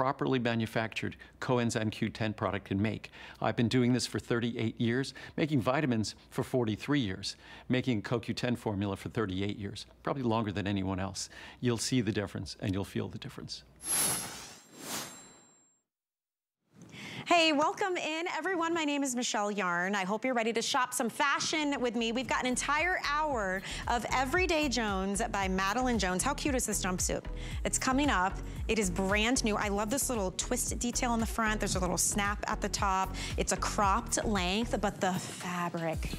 properly manufactured coenzyme Q10 product can make. I've been doing this for 38 years, making vitamins for 43 years, making CoQ10 formula for 38 years, probably longer than anyone else. You'll see the difference and you'll feel the difference. Hey, welcome in everyone. My name is Michelle Yarn. I hope you're ready to shop some fashion with me. We've got an entire hour of Everyday Jones by Madeline Jones. How cute is this jumpsuit? It's coming up. It is brand new. I love this little twist detail on the front. There's a little snap at the top. It's a cropped length, but the fabric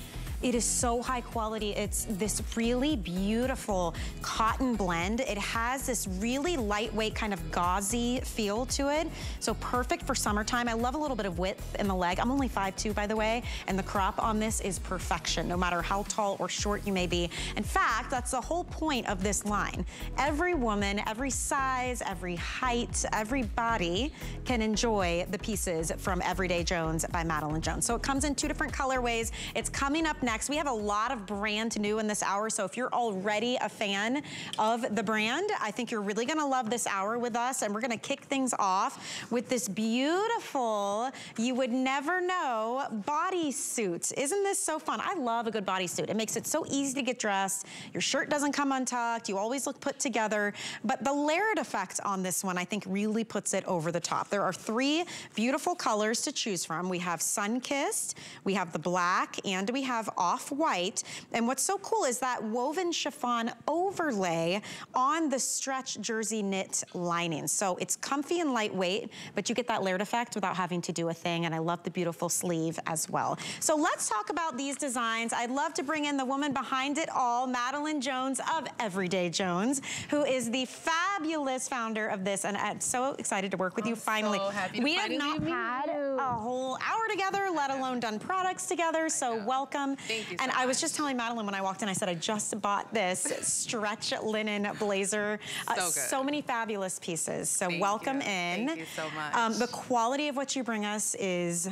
it is so high quality. It's this really beautiful cotton blend. It has this really lightweight kind of gauzy feel to it. So perfect for summertime. I love a little bit of width in the leg. I'm only 5'2", by the way, and the crop on this is perfection, no matter how tall or short you may be. In fact, that's the whole point of this line. Every woman, every size, every height, every body can enjoy the pieces from Everyday Jones by Madeline Jones. So it comes in two different colorways. It's coming up next next. We have a lot of brand new in this hour, so if you're already a fan of the brand, I think you're really gonna love this hour with us, and we're gonna kick things off with this beautiful, you would never know, bodysuit. Isn't this so fun? I love a good bodysuit. It makes it so easy to get dressed. Your shirt doesn't come untucked. You always look put together. But the layered effect on this one, I think, really puts it over the top. There are three beautiful colors to choose from. We have sun-kissed, we have the black, and we have off-white. And what's so cool is that woven chiffon overlay on the stretch jersey knit lining. So it's comfy and lightweight, but you get that layered effect without having to do a thing. And I love the beautiful sleeve as well. So let's talk about these designs. I'd love to bring in the woman behind it all, Madeline Jones of Everyday Jones, who is the fabulous founder of this. And I'm so excited to work with I'm you finally. So we have not had a whole hour together, let alone done products together. So welcome. Thank you so And much. I was just telling Madeline when I walked in, I said, I just bought this stretch linen blazer. Uh, So good. so many fabulous pieces. So Thank welcome you. in. Thank you so much. Um, the quality of what you bring us is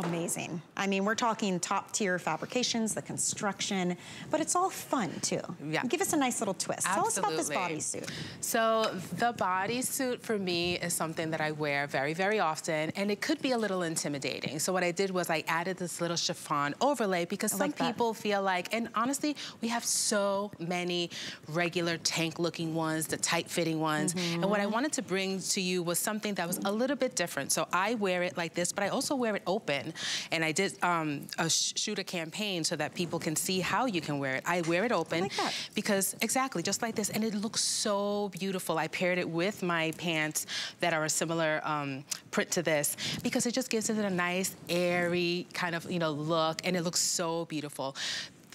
amazing. I mean, we're talking top tier fabrications, the construction, but it's all fun too. Yeah. Give us a nice little twist. Tell us about this bodysuit. So the bodysuit for me is something that I wear very, very often, and it could be a little intimidating. So what I did was I added this little chiffon overlay because I some like people feel like, and honestly, we have so many regular tank-looking ones, the tight-fitting ones, and what I Mm-hmm. wanted to bring to you was something that was a little bit different. So I wear it like this, but I also wear it open, and I did um, a sh shoot a campaign so that people can see how you can wear it. I wear it open like that. because exactly just like this and it looks so beautiful i paired it with my pants that are a similar um, print to this because it just gives it a nice airy kind of you know look and it looks so beautiful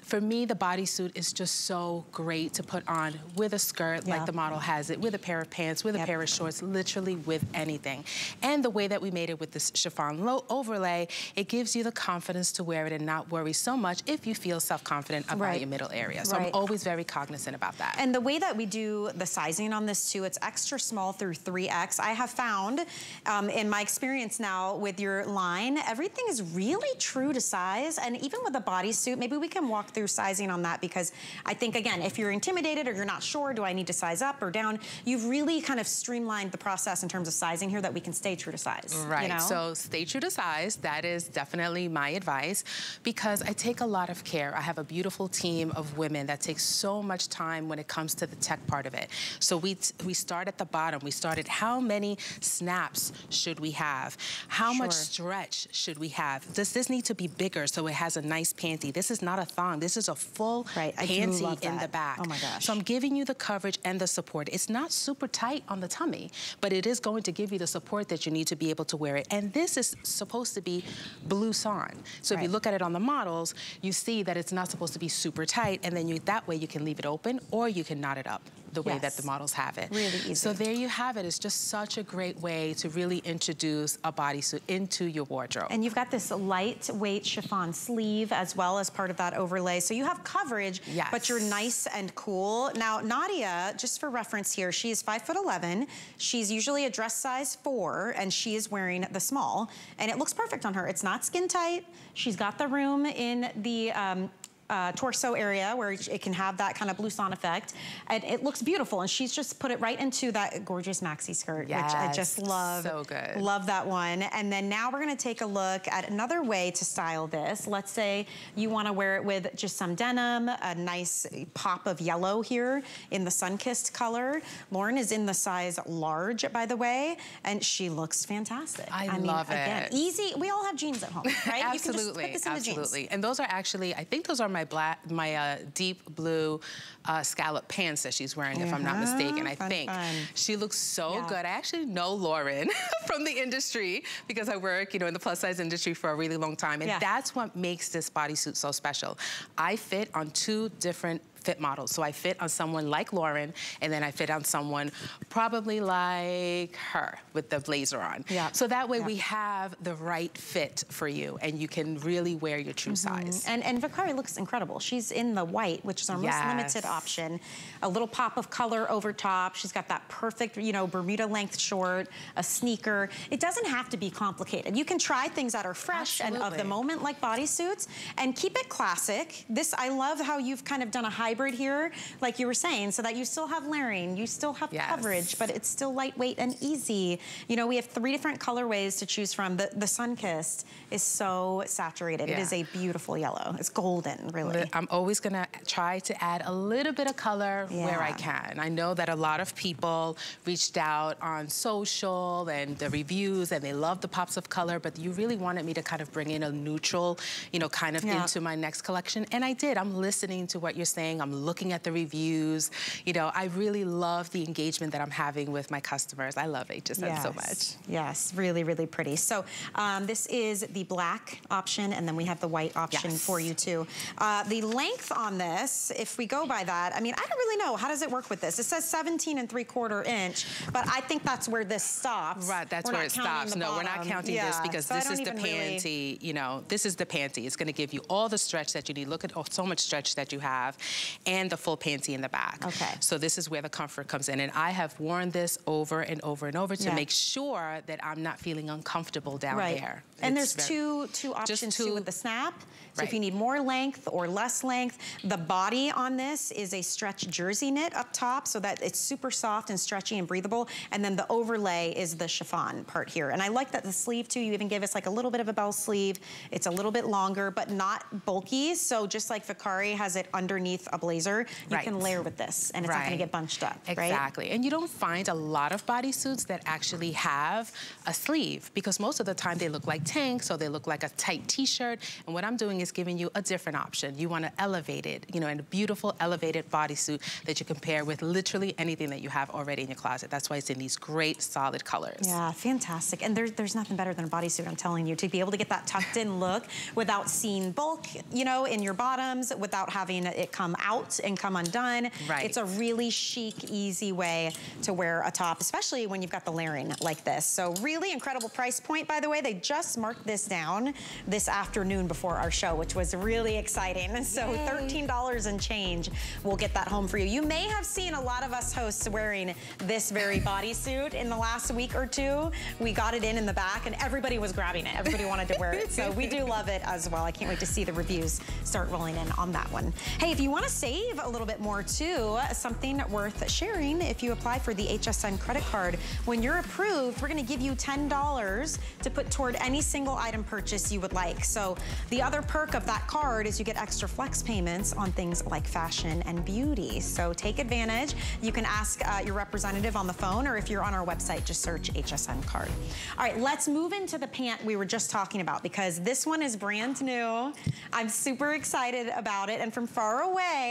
for me, the bodysuit is just so great to put on with a skirt Yeah. like the model has it, with a pair of pants, with Yep. a pair of shorts, literally with anything. And the way that we made it with this chiffon low overlay, it gives you the confidence to wear it and not worry so much if you feel self-confident about Right. your middle area. So Right. I'm always very cognizant about that. And the way that we do the sizing on this too, it's extra small through 3X. I have found um, in my experience now with your line, everything is really true to size. And even with a bodysuit, maybe we can walk through sizing on that because I think, again, if you're intimidated or you're not sure, do I need to size up or down? You've really kind of streamlined the process in terms of sizing here that we can stay true to size. Right, You know? so stay true to size. That is definitely my advice because I take a lot of care. I have a beautiful team of women that takes so much time when it comes to the tech part of it. So we, we start at the bottom. We started how many snaps should we have? How much stretch should we have? Does this need to be bigger so it has a nice panty? This is not a thong. This is a full Right, I do panty love in the back. Oh my gosh. So I'm giving you the coverage and the support. It's not super tight on the tummy, but it is going to give you the support that you need to be able to wear it. And this is supposed to be blouson. So if you look at it on the models, you see that it's not supposed to be super tight, and then you that way you can leave it open or you can knot it up the way that the models have it. Really easy. So there you have it. It's just such a great way to really introduce a bodysuit into your wardrobe. And you've got this lightweight chiffon sleeve as well as part of that overlay. So you have coverage, Yes. but you're nice and cool. Now, Nadia, just for reference here, she is five foot 11. She's usually a dress size four, and she is wearing the small. And it looks perfect on her. It's not skin tight. She's got the room in the, um, uh, torso area where it can have that kind of blouson effect. And it looks beautiful. And she's just put it right into that gorgeous maxi skirt, yes, which I just love. So good. Love that one. And then now we're gonna take a look at another way to style this. Let's say you wanna wear it with just some denim, a nice pop of yellow here in the sun-kissed color. Lauren is in the size large, by the way, and she looks fantastic. I, I mean, love again, it. Easy, we all have jeans at home, right? absolutely, absolutely. And those are actually, I think those are my black, my uh, deep blue uh, scallop pants that she's wearing, if I'm not mistaken. I fun, think fun. she looks so Yeah. good. I actually know Lauren from the industry because I work, you know, in the plus size industry for a really long time, and Yeah. that's what makes this bodysuit so special. I fit on two different fit models. So I fit on someone like Lauren, and then I fit on someone probably like her with the blazer on. Yeah. So that way Yeah. we have the right fit for you, and you can really wear your true mm-hmm. size. And, and Vicari looks incredible. She's in the white, which is our most limited option. A little pop of color over top. She's got that perfect, you know, Bermuda length short, a sneaker. It doesn't have to be complicated. You can try things that are fresh and of the moment, like bodysuits, and keep it classic. This, I love how you've kind of done a hybrid here, like you were saying, so that you still have layering, you still have Yes. coverage, but it's still lightweight and easy. You know, we have three different colorways to choose from. The, the sun-kissed is so saturated. It Yeah. is a beautiful yellow. It's golden, really. I'm always gonna try to add a little bit of color where I can. I know that a lot of people reached out on social and the reviews and they love the pops of color, but you really wanted me to kind of bring in a neutral, you know, kind of Yeah. into my next collection. And I did. I'm listening to what you're saying. I'm looking at the reviews. You know, I really love the engagement that I'm having with my customers. I love HSN so much. Yes, really, really pretty. So um, this is the black option, and then we have the white option Yes. for you too. Uh, the length on this, if we go by that, I mean, I don't really know. How does it work with this? It says 17 and three quarter inch, but I think that's where this stops. Right, that's We're where it stops. No, we're not counting this because so this is the even really- panty, you know, this is the panty. It's gonna give you all the stretch that you need. Look at oh, so much stretch that you have and the full panty in the back. Okay. So this is where the comfort comes in. And I have worn this over and over and over to Yeah. make sure that I'm not feeling uncomfortable down Right. there. And It's there's two two options too two- with the snap. So if you need more length or less length, the body on this is a stretch jersey knit up top so that it's super soft and stretchy and breathable. And then the overlay is the chiffon part here. And I like that the sleeve too, you even give us like a little bit of a bell sleeve. It's a little bit longer, but not bulky. So just like Vicari has it underneath a blazer, you can layer with this and it's not gonna get bunched up, right? Exactly. And you don't find a lot of bodysuits that actually have a sleeve because most of the time they look like tanks or they look like a tight t-shirt. And what I'm doing is giving you a different option. You want to elevate it, you know, in a beautiful elevated bodysuit that you can pair with literally anything that you have already in your closet. That's why it's in these great solid colors. Yeah, fantastic. And there's there's nothing better than a bodysuit, I'm telling you, to be able to get that tucked in look without seeing bulk, you know, in your bottoms, without having it come out and come undone. Right. It's a really chic, easy way to wear a top, especially when you've got the layering like this. So really incredible price point, by the way. They just marked this down this afternoon before our show, which was really exciting. So $13 and change we'll get that home for you. You may have seen a lot of us hosts wearing this very bodysuit in the last week or two. We got it in in the back and everybody was grabbing it. Everybody wanted to wear it. So we do love it as well. I can't wait to see the reviews start rolling in on that one. Hey, if you want to save a little bit more too, something worth sharing if you apply for the HSN credit card. When you're approved, we're going to give you $10 to put toward any single item purchase you would like. So the other perk of that card is you get extra flex payments on things like fashion and beauty. So take advantage. You can ask uh, your representative on the phone or if you're on our website, just search HSN card. All right, let's move into the pant we were just talking about because this one is brand new. I'm super excited about it. And from far away,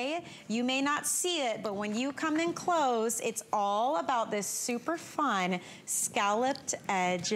you may not see it, but when you come in close, it's all about this super fun scalloped edge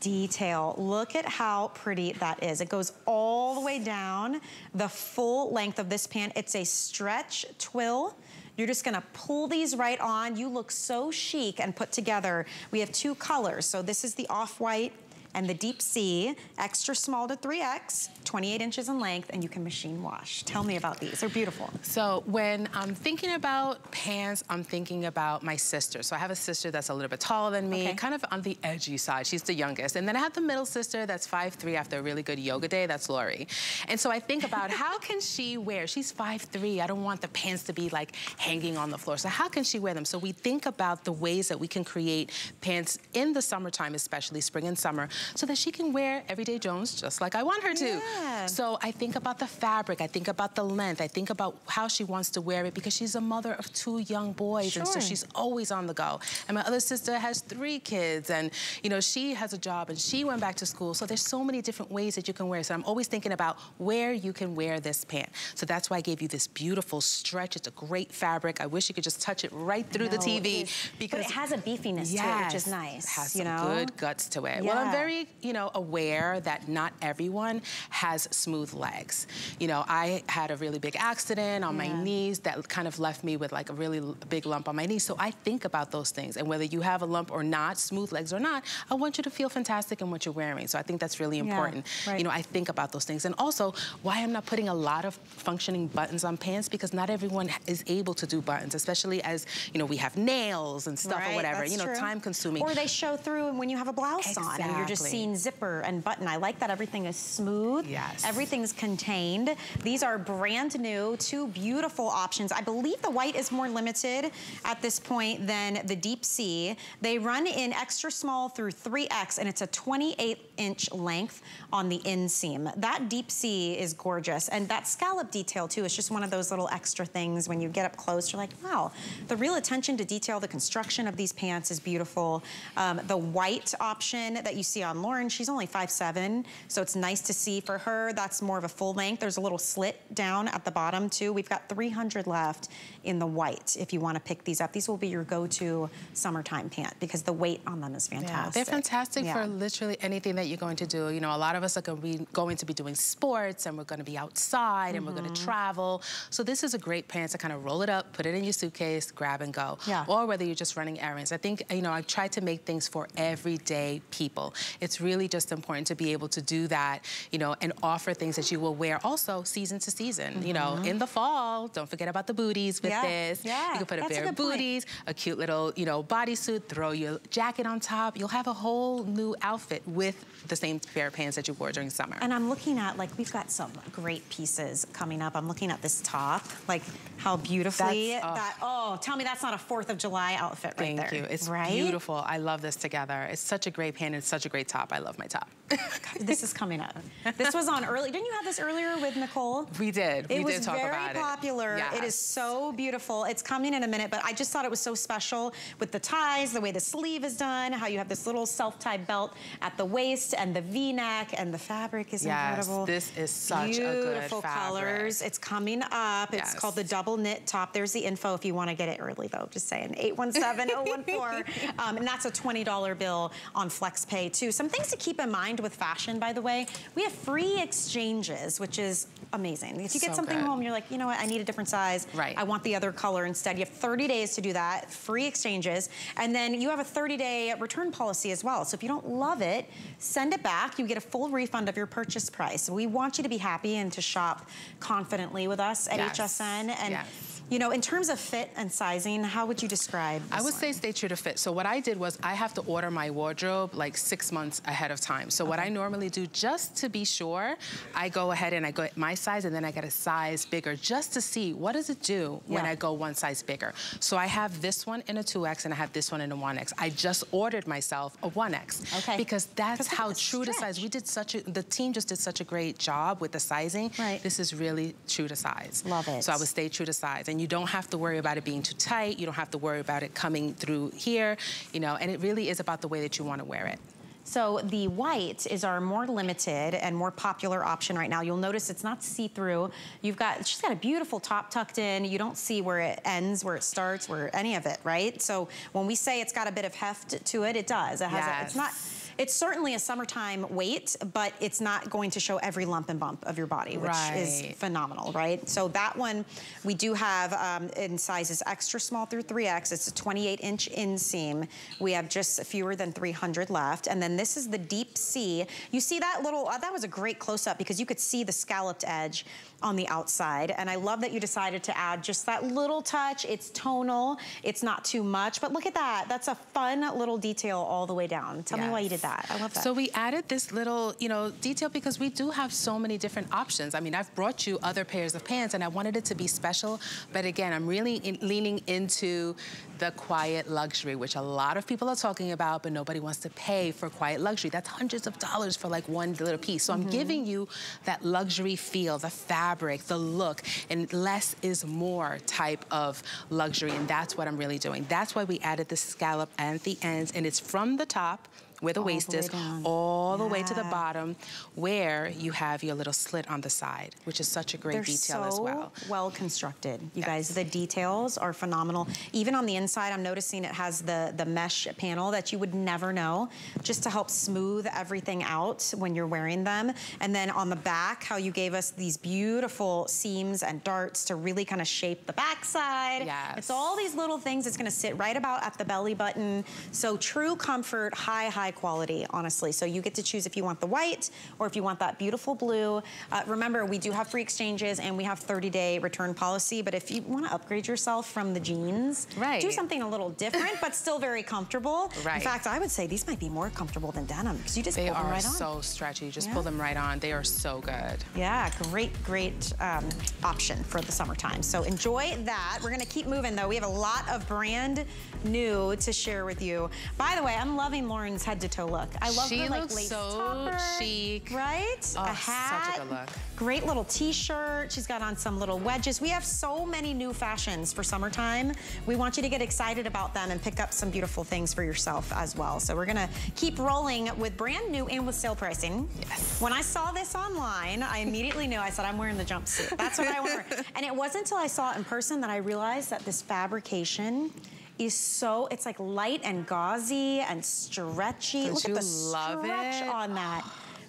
detail. Look at how pretty that is. It goes all the way down the full length of this pant. It's a stretch twill. You're just gonna pull these right on. You look so chic and put together. We have two colors. So this is the off-white and the deep sea, extra small to 3X, 28 inches in length, and you can machine wash. Tell me about these, they're beautiful. So when I'm thinking about pants, I'm thinking about my sister. So I have a sister that's a little bit taller than me, okay. kind of on the edgy side. She's the youngest. And then I have the middle sister that's 5'3", after a really good yoga day, that's Lori. And so I think about how can she wear, she's 5'3", I don't want the pants to be like hanging on the floor. So how can she wear them? So we think about the ways that we can create pants in the summertime, especially spring and summer, so that she can wear everyday Jones just like I want her to. Yeah. So I think about the fabric, I think about the length, I think about how she wants to wear it because she's a mother of two young boys sure. and so she's always on the go. And my other sister has three kids and you know she has a job and she went back to school. So there's so many different ways that you can wear. It. So I'm always thinking about where you can wear this pant. So that's why I gave you this beautiful stretch. It's a great fabric. I wish you could just touch it right through the TV because it has a beefiness yes, to it, which is nice. It has you some know? good guts to it. Yeah. Well, I'm very, you know, aware that not everyone has smooth legs. You know, I had a really big accident on yeah. my knees that kind of left me with like a really big lump on my knee. So I think about those things. And whether you have a lump or not, smooth legs or not, I want you to feel fantastic in what you're wearing. So I think that's really important. Yeah, right. You know, I think about those things. And also, why I'm not putting a lot of functioning buttons on pants because not everyone is able to do buttons, especially as, you know, we have nails and stuff right, or whatever, you know, true. time consuming. Or they show through when you have a blouse exactly. on and you're just seeing zipper and button. I like that everything is smooth. Yes. Everything's contained. These are brand new, two beautiful options. I believe the white is more limited at this point than the deep sea. They run in extra small through 3X and it's a 28 inch length on the inseam. That deep sea is gorgeous. And that scallop detail too it's just one of those little extra things when you get up close, you're like, wow, the real attention to detail, the construction of these pants is beautiful. Um, the white option that you see on Lauren, she's only 5'7", so it's nice to see for her. That's more of a full length. There's a little slit down at the bottom too. We've got 300 left in the white if you want to pick these up. These will be your go-to summertime pant because the weight on them is fantastic. Yeah, they're fantastic yeah. for literally anything that you're going to do. You know, a lot of us are going to be going to be doing sports and we're going to be outside mm -hmm. and we're going to mm-hmm. travel. So this is a great pants to kind of roll it up, put it in your suitcase, grab and go. Yeah. Or whether you're just running errands. I think, you know, I try to make things for everyday people. It's really just important to be able to do that, you know, and offer things that you will wear also season to season. Mm -hmm. You know, mm-hmm. in the fall, don't forget about the booties with yeah. this. Yeah. You can put a pair a of booties, point. a cute little, you know, bodysuit, throw your jacket on top. You'll have a whole new outfit with the same pair of pants that you wore during summer. And I'm looking at, like, we've got some great pieces coming up. I'm looking at this top, like how beautifully oh. that, oh, tell me that's not a 4th of July outfit right Thank there. you. It's right? beautiful. I love this together. It's such a great pant. It's such a great top. I love my top. this is coming up. This was on early. Didn't you have this earlier with Nicole? We did. It we was did talk very about popular. it. Yes. It is so beautiful. It's coming in a minute, but I just thought it was so special with the ties, the way the sleeve is done, how you have this little self-tie belt at the waist and the V-neck and the fabric is yes, incredible. this is such Beautiful a good Beautiful colors. It's coming up. Yes. It's called the double knit top. There's the info if you want to get it early though. Just saying 817-014. um, and that's a $20 bill on FlexPay too. Some things to keep in mind with fashion, by the way. We have free exchanges, which is amazing. If you get so something good. home, you're like, you know what, I need a different size. Right. I want the other color instead. You have 30 days to do that, free exchanges. And then you have a 30-day return policy as well. So if you don't love it, send it back. You get a full refund of your purchase price. We want you to be happy and to shop confidently with us at yes. HSN. And yes. You know, in terms of fit and sizing, how would you describe I would one? say stay true to fit. So what I did was I have to order my wardrobe like six months ahead of time. So okay. what I normally do, just to be sure, I go ahead and I go my size and then I get a size bigger just to see what does it do yeah. when I go one size bigger. So I have this one in a 2X and I have this one in a 1X. I just ordered myself a 1X. Okay. Because that's how true to size. We did such a, the team just did such a great job with the sizing. Right. This is really true to size. Love it. So I would stay true to size. And and you don't have to worry about it being too tight. You don't have to worry about it coming through here, you know, and it really is about the way that you want to wear it. So the white is our more limited and more popular option right now. You'll notice it's not see-through. You've got, she's got a beautiful top tucked in. You don't see where it ends, where it starts, where any of it, right? So when we say it's got a bit of heft to it, it does. It has yes. a, it's not, It's certainly a summertime weight, but it's not going to show every lump and bump of your body, which right. is phenomenal, right? So that one, we do have um, in sizes extra small through 3X. It's a 28 inch inseam. We have just fewer than 300 left. And then this is the deep sea. You see that little, uh, that was a great close up because you could see the scalloped edge on the outside. And I love that you decided to add just that little touch. It's tonal, it's not too much, but look at that. That's a fun little detail all the way down. Tell yes. me why you did that. I love that. So we added this little, you know, detail because we do have so many different options. I mean, I've brought you other pairs of pants and I wanted it to be special, but again, I'm really in, leaning into the quiet luxury, which a lot of people are talking about, but nobody wants to pay for quiet luxury. That's hundreds of dollars for like one little piece. So mm -hmm. I'm mm-hmm. giving you that luxury feel, the fabric, the look, and less is more type of luxury. And that's what I'm really doing. That's why we added the scallop at the ends, and it's from the top, where the all waist the is, down. all the way to the bottom, where you have your little slit on the side, which is such a great They're detail so as well. well constructed, you yes. guys. The details are phenomenal. Even on the inside, I'm noticing it has the, the mesh panel that you would never know, just to help smooth everything out when you're wearing them. And then on the back, how you gave us these beautiful seams and darts to really kind of shape the backside. Yes. It's all these little things. It's gonna sit right about at the belly button. So true comfort, high, high high quality, honestly. So you get to choose if you want the white or if you want that beautiful blue. Uh, remember, we do have free exchanges and we have 30-day return policy, but if you want to upgrade yourself from the jeans, right. do something a little different, but still very comfortable. Right. In fact, I would say these might be more comfortable than denim because you just they pull them right on. They are so stretchy. You just yeah. pull them right on. They are so good. Yeah, great, great um, option for the summertime. So enjoy that. We're going to keep moving, though. We have a lot of brand new to share with you. By the way, I'm loving Lauren's head to toe look. I love she her like lace so topper. chic. Right? Oh, a hat. Such a good look. Great little t-shirt. She's got on some little wedges. We have so many new fashions for summertime. We want you to get excited about them and pick up some beautiful things for yourself as well. So we're gonna keep rolling with brand new and with sale pricing. Yes. When I saw this online, I immediately knew, I said, I'm wearing the jumpsuit. That's what I want And it wasn't until I saw it in person that I realized that this fabrication is so, it's like light and gauzy and stretchy. Don't Look at the stretch it? on that.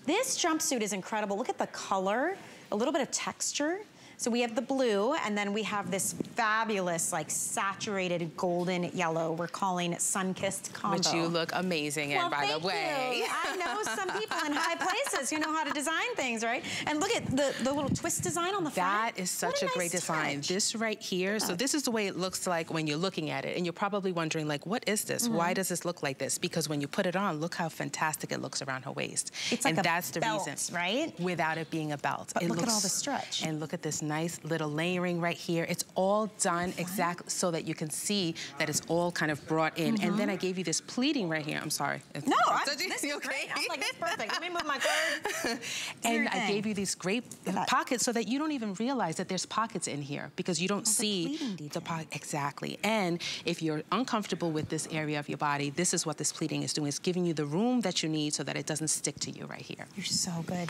This jumpsuit is incredible. Look at the color, a little bit of texture. So we have the blue, and then we have this fabulous, like, saturated golden yellow. We're calling it sun-kissed combo. Which you look amazing well, in, by the way. You. I know some people in high places who know how to design things, right? And look at the, the little twist design on the front. That is such a, a, nice great design. Touch. This right here, so this is the way it looks like when you're looking at it. And you're probably wondering, like, what is this? Mm -hmm. Why does this look like this? Because when you put it on, look how fantastic it looks around her waist. It's and like that's the belt, reason. right? Without it being a belt. But it look looks, at all the stretch. And look at this nice little layering right here. It's all done exactly so that you can see that it's all kind of brought in. Mm -hmm. And then I mm-hmm. gave you this pleating right here. I'm sorry. No, I'm, this is okay? great. I'm like, it's perfect. Let me move my card. and I gave you these great pockets so that you don't even realize that there's pockets in here because you don't oh, see the, pocket. Exactly. And if you're uncomfortable with this area of your body, this is what this pleating is doing. It's giving you the room that you need so that it doesn't stick to you right here. You're so good.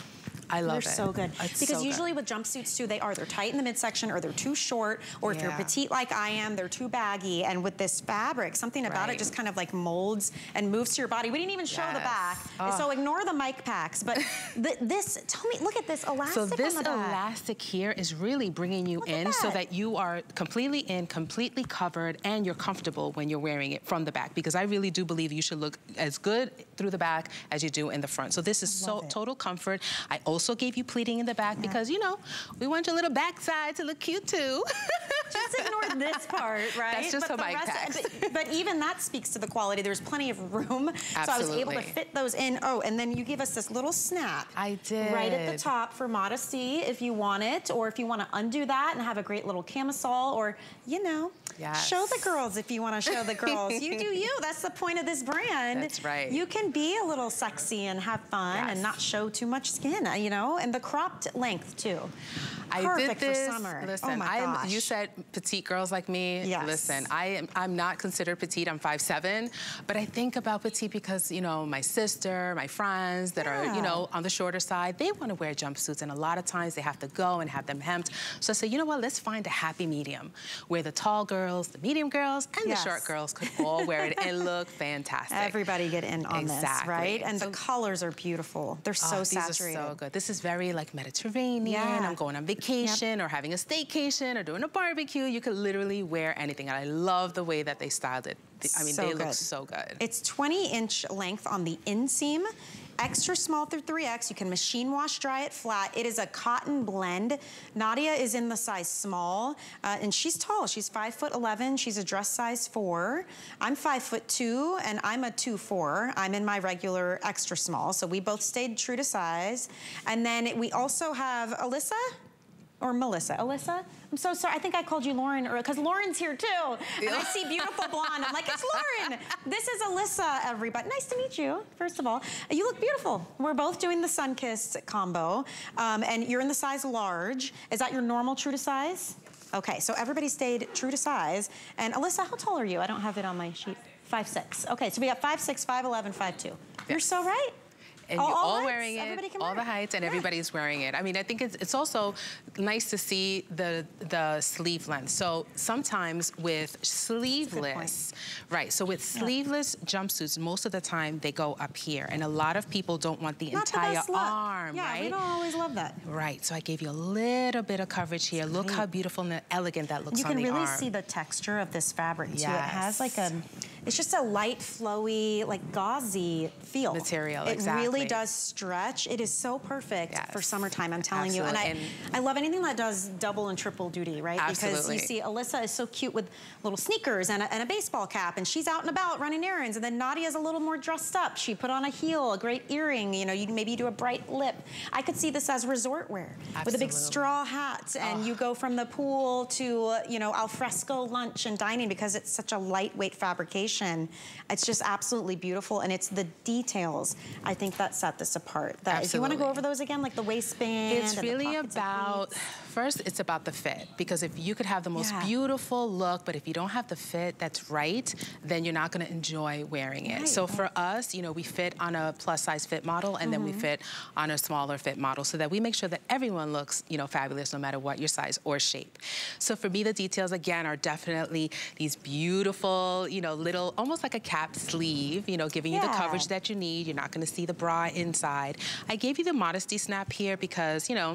I love they're it. so good. It's because so usually good. with jumpsuits too, they are. They're tight in the midsection or they're too short or if you're petite like I am, they're too baggy. And with this fabric, something about right. it just kind of like molds and moves to your body. We didn't even show yes. the back. Oh. So ignore the mic packs. But th this, tell me, look at this elastic So this elastic here is really bringing you look in that. so that you are completely in, completely covered, and you're comfortable when you're wearing it from the back. Because I really do believe you should look as good through the back as you do in the front. So this is so it. total comfort. I also gave you pleating in the back yeah. because, you know, we want your little backside to look cute too. Just ignore this part, right? That's just but a mic packs. But, but, even that speaks to the quality. There's plenty of room. Absolutely. So I was able to fit those in. Oh, and then you give us this little snap. I did. Right at the top for modesty if you want it, or if you want to undo that and have a great little camisole, or, you know, yes. show the girls if you want to show the girls. you do you. That's the point of this brand. That's right. You can be a little sexy and have fun yes. and not show too much skin, you know, and the cropped length too. I Perfect did this. for summer. Listen, oh my I gosh. you said petite girls like me, yes. listen, I am, I'm not considered petite, I'm 5'7", but I think about petite because, you know, my sister, my friends that yeah. are, you know, on the shorter side, they want to wear jumpsuits, and a lot of times they have to go and have them hemmed. So I say, you know what, let's find a happy medium where the tall girls, the medium girls, and yes. the short girls could all wear it and look fantastic. Everybody get in on exactly. this, right? And so, the colors are beautiful. They're so oh, saturated. These are so good. This is very like Mediterranean. Yeah. I'm going on vacation yep. or having a staycation or doing a barbecue. You could literally wear anything. And I love the way that they styled it. I mean, so they good. look so good. It's 20 inch length on the inseam extra small through 3X. You can machine wash dry it flat. It is a cotton blend. Nadia is in the size small, uh, and she's tall. She's 5 foot 11. She's a dress size 4. I'm 5 foot 2, and I'm a 2-4. I'm in my regular extra small, so we both stayed true to size. And then we also have Alyssa or Melissa. Alyssa? I'm so sorry. I think I called you Lauren because Lauren's here too. And I see beautiful blonde. I'm like, it's Lauren. This is Alyssa, everybody. Nice to meet you, first of all. You look beautiful. We're both doing the sun Sunkissed combo. Um, and you're in the size large. Is that your normal true to size? Okay, so everybody stayed true to size. And Alyssa, how tall are you? I don't have it on my sheet. Five six. Okay, so we got five six, five eleven, five two. You're so right and oh, all, you're all, all wearing it, all the heights, and yeah. everybody's wearing it. I mean, I think it's, it's also nice to see the the sleeve length. So sometimes with sleeveless, right? So with sleeveless yeah. jumpsuits, most of the time they go up here, and a lot of people don't want the Not entire the arm, yeah, right? we don't always love that. Right. So I gave you a little bit of coverage here. Look right. how beautiful and elegant that looks you on the arm. You can really see the texture of this fabric too. Yes. It has like a it's just a light, flowy, like gauzy feel. Material, it exactly. It really does stretch. It is so perfect yes. for summertime, I'm telling Absolutely. you. And I, I love anything that does double and triple duty, right? Absolutely. Because you see Alyssa is so cute with little sneakers and a, and a baseball cap, and she's out and about running errands. And then Nadia's a little more dressed up. She put on a heel, a great earring. You know, you maybe do a bright lip. I could see this as resort wear Absolutely. with a big straw hat, and oh. you go from the pool to you know alfresco lunch and dining because it's such a lightweight fabrication. It's just absolutely beautiful, and it's the details, I think, that set this apart. That, Absolutely. If you want to go over those again, like the waistband It's really about, first, it's about the fit, because if you could have the most yeah. beautiful look, but if you don't have the fit that's right, then you're not going to enjoy wearing it. Right. So for us, you know, we fit on a plus size fit model, and mm -hmm. then we mm-hmm. fit on a smaller fit model, so that we make sure that everyone looks, you know, fabulous no matter what your size or shape. So for me, the details, again, are definitely these beautiful, you know, little, almost like a cap cap sleeve, you know, giving yeah. you the coverage that you need. You're not gonna see the bra inside. I gave you the modesty snap here because, you know,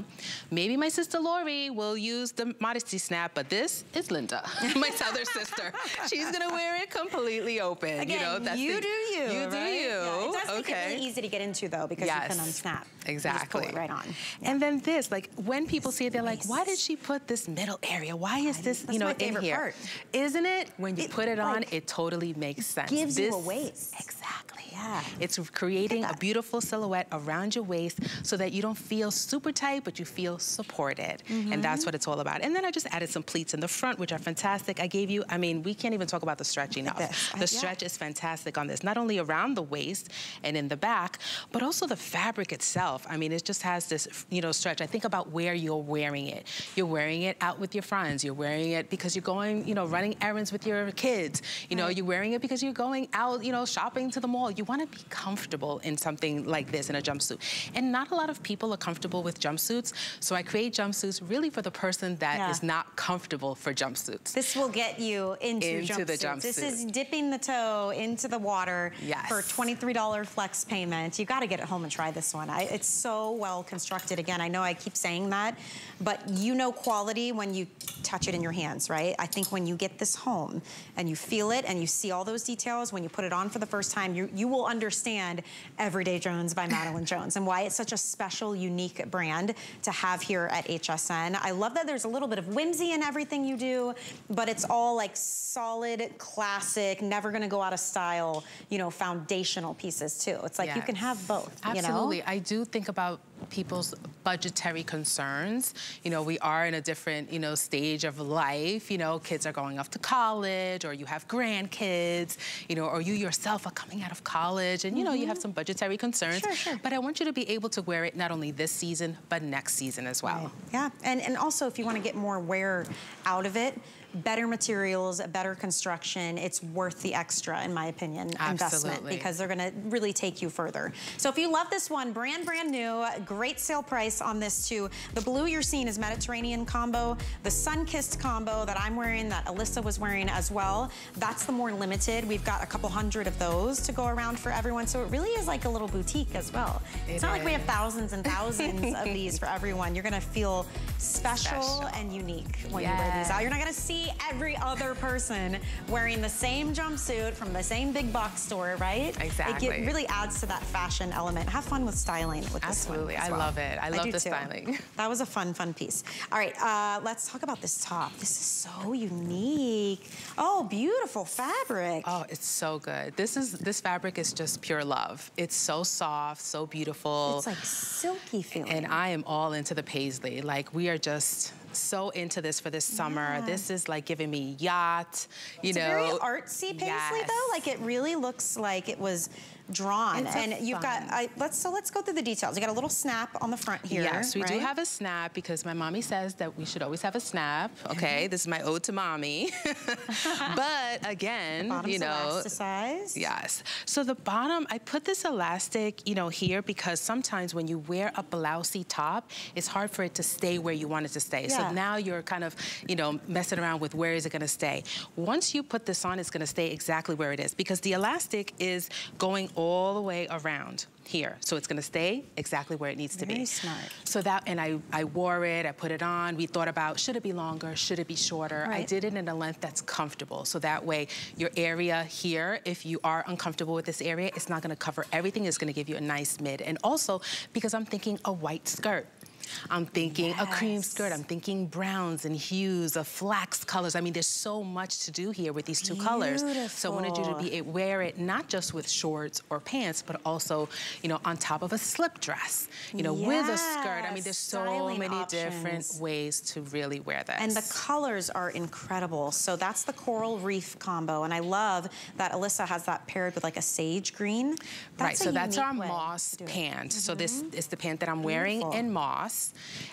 maybe my sister Lori will use the modesty snap, but this is Linda, my other sister. She's gonna wear it completely open. Again, you know, that's you the, do you, You right? do you. Yeah, it does okay. make it really easy to get into though because yes. you can unsnap. Exactly. right on. Yeah. And then this, like when people see it, they're nice. like, why did she put this middle area? Why is this, you know, in here? Part. Isn't it? When you it, put it on, like, it totally makes sense. Gives this, you a waist. Exactly. Yeah. It's creating a beautiful silhouette around your waist so that you don't feel super tight, but you feel supported. Mm -hmm. And that's mm-hmm. what it's all about. And then I just added some pleats in the front, which are fantastic. I gave you, I mean, we can't even talk about the stretch enough. The stretch yeah. is fantastic on this, not only around the waist and in the back, but also the fabric itself. I mean, it just has this, you know, stretch. I think about where you're wearing it. You're wearing it out with your friends. You're wearing it because you're going, you know, running errands with your kids. You know, you're wearing it because you're going out, you know, shopping to the mall. You want to be comfortable in something like this, in a jumpsuit. And not a lot of people are comfortable with jumpsuits, so I create jumpsuits really for the person that yeah. is not comfortable for jumpsuits. This will get you into, into the jumpsuit. This is dipping the toe into the water yes. for $23 flex payment. You gotta get it home and try this one. I, it's so well constructed. Again, I know I keep saying that, but you know quality when you touch it in your hands, right? I think when you get this home and you feel it and you see all those details, when you put it on for the first time, you, you will understand Everyday Jones by Madeline Jones and why it's such a special, unique brand to have here at HSN. I love that there's a little bit of whimsy in everything you do, but it's all like solid, classic, never gonna go out of style, you know, foundational pieces too. It's like yes. you can have both, Absolutely. You know? I do think about people's budgetary concerns. You know, we are in a different, you know, stage of life. You know, kids are going off to college or you have grandkids, you know, or you yourself are coming out of college and, you know, you have mm-hmm. some budgetary concerns. Sure, sure. But I want you to be able to wear it not only this season, but next season as well. Right. Yeah, and, and also if you want to get more wear out of it, better materials, better construction, it's worth the extra, in my opinion, Absolutely. investment because they're gonna really take you further. So if you love this one, brand, brand new, great sale price on this too. The blue you're seeing is Mediterranean combo. The sun-kissed combo that I'm wearing, that Alyssa was wearing as well, that's the more limited. We've got a couple hundred of those to go around for everyone. So it really is like a little boutique as well. It it's not is. like we have thousands and thousands of these for everyone. You're gonna feel special, special. and unique when yes. you wear these out. You're not gonna see every other person wearing the same jumpsuit from the same big box store, right? Exactly. It really adds to that fashion element. Have fun with styling with Absolutely. this. Absolutely. I love it. I, I love the too. styling. That was a fun, fun piece. All right, uh, let's talk about this top. This is so unique. Oh, beautiful fabric. Oh, it's so good. This is this fabric is just pure love. It's so soft, so beautiful. It's like silky feeling. And I am all into the paisley. Like we are just so into this for this summer. Yeah. This is like giving me yacht, you it's know. very artsy paisley yes. though. Like it really looks like it was drawn. It's and you've got, I, let's so let's go through the details. You got a little snap on the front here. Yes, we right? do have a snap because my mommy says that we should always have a snap. Okay, mm-hmm. this is my ode to mommy. but again, you know, elasticized. Yes. So the bottom, I put this elastic, you know, here because sometimes when you wear a blousey top, it's hard for it to stay where you want it to stay. Yeah. So now you're kind of, you know, messing around with where is it going to stay. Once you put this on, it's going to stay exactly where it is because the elastic is going all the way around here. So it's gonna stay exactly where it needs Very to be. Very smart. So that, and I, I wore it, I put it on. We thought about, should it be longer, should it be shorter? Right. I did it in a length that's comfortable. So that way, your area here, if you are uncomfortable with this area, it's not gonna cover everything. It's gonna give you a nice mid. And also, because I'm thinking a white skirt. I'm thinking yes. a cream skirt. I'm thinking browns and hues of flax colors. I mean, there's so much to do here with these two Beautiful. colors. So I wanted you to be wear it not just with shorts or pants, but also, you know, on top of a slip dress, you know, yes. with a skirt. I mean, there's so Styling many options. different ways to really wear this. And the colors are incredible. So that's the coral reef combo. And I love that Alyssa has that paired with like a sage green. That's right, so that's our moss pant. Mm -hmm. So this mm-hmm. is the pant that I'm wearing Beautiful. in moss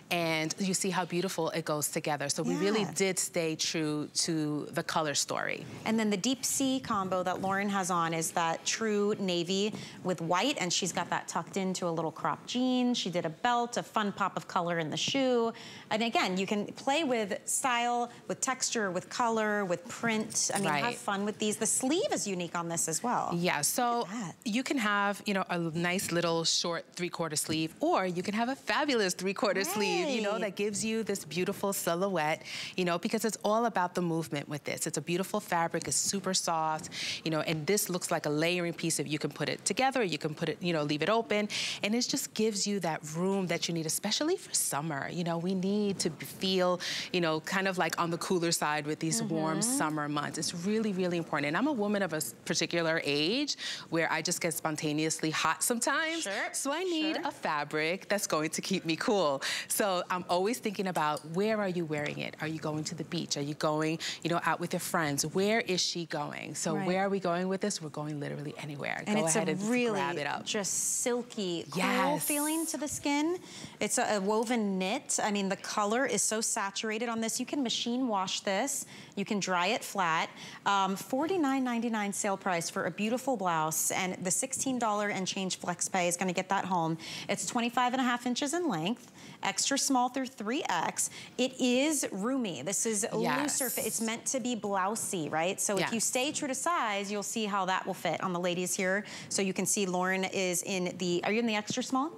and you see how beautiful it goes together. So we really did stay true to the color story. And then the deep sea combo that Lauren has on is that true navy with white, and she's got that tucked into a little crop jean. She did a belt, a fun pop of color in the shoe. And again, you can play with style, with texture, with color, with print. I mean, right. have fun with these. The sleeve is unique on this as well. Yeah, so you can have, you know, a nice little short three-quarter sleeve, or you can have a fabulous three three-quarter sleeve, you know, that gives you this beautiful silhouette, you know, because it's all about the movement with this. It's a beautiful fabric, it's super soft, you know, and this looks like a layering piece if you can put it together, you can put it, you know, leave it open, and it just gives you that room that you need, especially for summer. You know, we need to feel, you know, kind of like on the cooler side with these mm -hmm. warm mm-hmm. summer months. It's really, really important. And I'm a woman of a particular age where I just get spontaneously hot sometimes. Sure. So I need sure. a fabric that's going to keep me cool. So I'm always thinking about where are you wearing it? Are you going to the beach? Are you going, you know, out with your friends? Where is she going? So right. where are we going with this? We're going literally anywhere. And Go it's ahead a and really grab it up. just silky, cool yes. feeling to the skin. It's a, a woven knit. I mean, the color is so saturated on this. You can machine wash this. You can dry it flat. Um, $49.99 sale price for a beautiful blouse and the $16 and change flex pay is gonna get that home. It's 25 and a half inches in length extra small through 3X. It is roomy. This is yes. looser fit. It's meant to be blousey, right? So yes. if you stay true to size, you'll see how that will fit on the ladies here. So you can see Lauren is in the, are you in the extra small?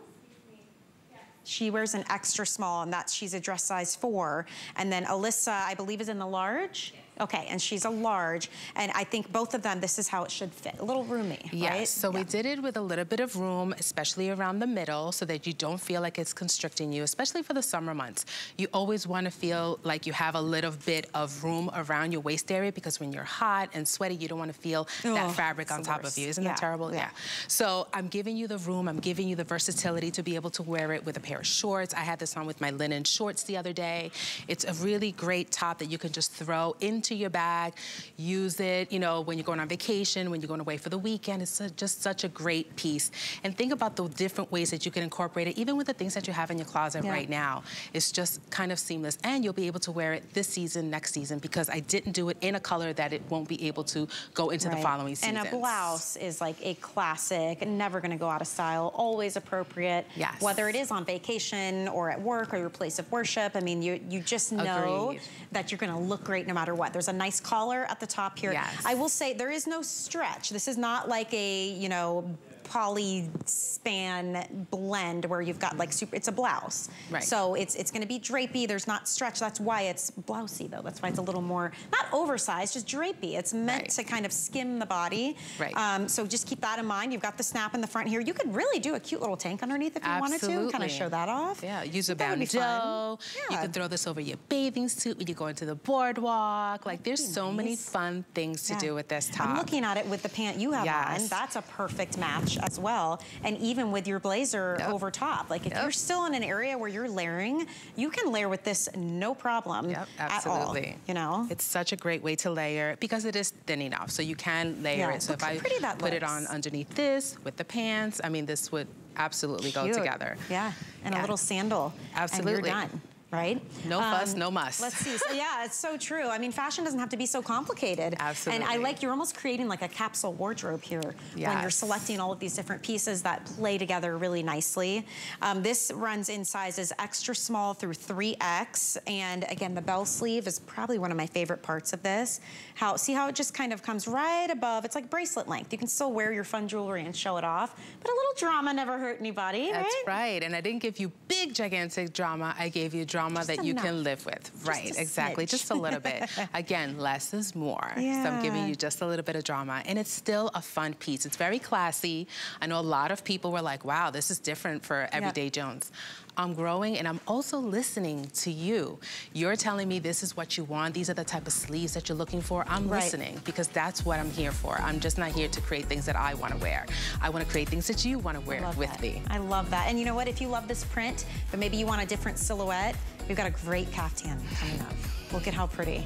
She wears an extra small and that's, she's a dress size four. And then Alyssa, I believe is in the large. Okay, and she's a large, and I think both of them, this is how it should fit, a little roomy, yes, right? so yeah. we did it with a little bit of room, especially around the middle, so that you don't feel like it's constricting you, especially for the summer months. You always want to feel like you have a little bit of room around your waist area, because when you're hot and sweaty, you don't want to feel oh, that fabric on top worst. of you. Isn't yeah. that terrible? Yeah. yeah. So I'm giving you the room, I'm giving you the versatility to be able to wear it with a pair of shorts. I had this on with my linen shorts the other day. It's a really great top that you can just throw into into your bag, use it, you know, when you're going on vacation, when you're going away for the weekend. It's a, just such a great piece. And think about the different ways that you can incorporate it, even with the things that you have in your closet yeah. right now. It's just kind of seamless. And you'll be able to wear it this season, next season, because I didn't do it in a color that it won't be able to go into right. the following season. And a blouse is like a classic, never gonna go out of style, always appropriate. Yes. Whether it is on vacation or at work or your place of worship, I mean, you, you just know Agreed. that you're gonna look great no matter what. There's a nice collar at the top here. Yes. I will say there is no stretch. This is not like a, you know, poly span blend where you've got like super, it's a blouse. Right. So it's it's gonna be drapey, there's not stretch, that's why it's blousey though. That's why it's a little more, not oversized, just drapey. It's meant right. to kind of skim the body. Right. Um, so just keep that in mind. You've got the snap in the front here. You could really do a cute little tank underneath if you Absolutely. wanted to, kind of show that off. Yeah, use a bandeau. Yeah. You can throw this over your bathing suit when you go into the boardwalk. Like there's so nice. many fun things to yeah. do with this top. I'm looking at it with the pant you have yes. on. That's a perfect match as well. And even with your blazer yep. over top. Like if yep. you're still in an area where you're layering, you can layer with this no problem yep, absolutely. All, you know? It's such a great way to layer because it is thin enough. So you can layer yeah, it. So if I put looks. it on underneath this with the pants, I mean, this would absolutely Cute. go together. Yeah, and yeah. a little sandal. Absolutely. And you're done right? No um, fuss, no muss. Let's see. So yeah, it's so true. I mean, fashion doesn't have to be so complicated. Absolutely. And I like you're almost creating like a capsule wardrobe here yes. when you're selecting all of these different pieces that play together really nicely. Um, this runs in sizes extra small through 3X. And again, the bell sleeve is probably one of my favorite parts of this. How See how it just kind of comes right above. It's like bracelet length. You can still wear your fun jewelry and show it off. But a little drama never hurt anybody, That's right? right. And I didn't give you big, gigantic drama. I gave you drama drama just that enough. you can live with. Just right, exactly. Just a little bit. Again, less is more. Yeah. So I'm giving you just a little bit of drama. And it's still a fun piece. It's very classy. I know a lot of people were like, wow, this is different for Everyday yep. Jones. I'm growing and I'm also listening to you. You're telling me this is what you want. These are the type of sleeves that you're looking for. I'm right. listening because that's what I'm here for. I'm just not here to create things that I want to wear. I want to create things that you want to wear with that. me. I love that. And you know what? If you love this print, but maybe you want a different silhouette, we've got a great caftan coming up. Look at how pretty.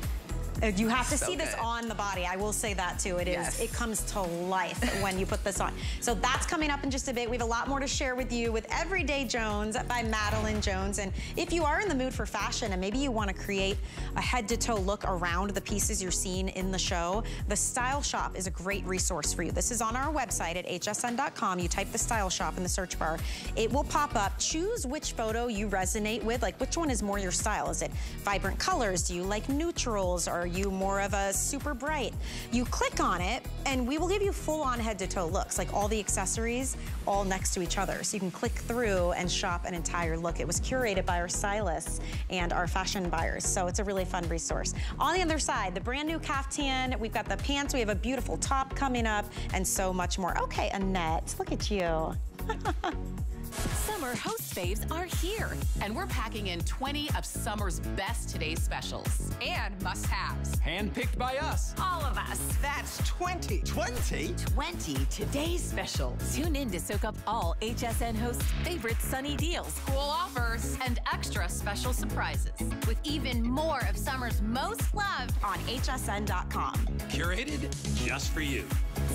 Uh, you have to so see this on the body. I will say that too. It is. Yes. It comes to life when you put this on. So that's coming up in just a bit. We have a lot more to share with you with Everyday Jones by Madeline Jones. And if you are in the mood for fashion and maybe you want to create a head-to-toe look around the pieces you're seeing in the show, the Style Shop is a great resource for you. This is on our website at hsn.com. You type the Style Shop in the search bar. It will pop up. Choose which photo you resonate with. Like which one is more your style? Is it vibrant colors? Do you like neutrals? Or you more of a super bright? You click on it and we will give you full on head to toe looks, like all the accessories all next to each other. So you can click through and shop an entire look. It was curated by our stylists and our fashion buyers. So it's a really fun resource. On the other side, the brand new caftan, we've got the pants, we have a beautiful top coming up and so much more. Okay, Annette, look at you. Summer host faves are here, and we're packing in 20 of summer's best today's specials and must-haves. Handpicked by us. All of us. That's 20. 20? 20 today's specials. Tune in to soak up all HSN hosts' favorite sunny deals, cool offers, and extra special surprises. With even more of summer's most loved on hsn.com. Curated just for you.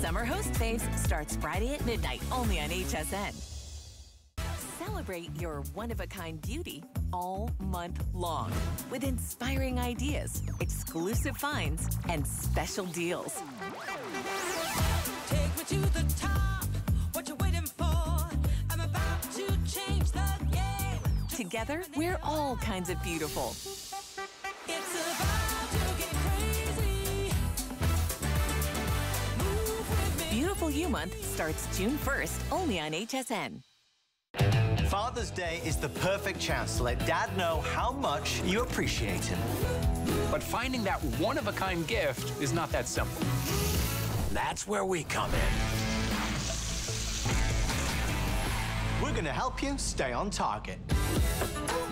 Summer Host Faves starts Friday at midnight only on HSN. Celebrate your one of a kind beauty all month long with inspiring ideas, exclusive finds, and special deals. Take me to the top. What you waiting for? I'm about to change the game. Together, we're all kinds of beautiful. Beautiful You Month starts June 1st only on HSN. Father's Day is the perfect chance to let Dad know how much you appreciate him. But finding that one-of-a-kind gift is not that simple. That's where we come in. We're gonna help you stay on target.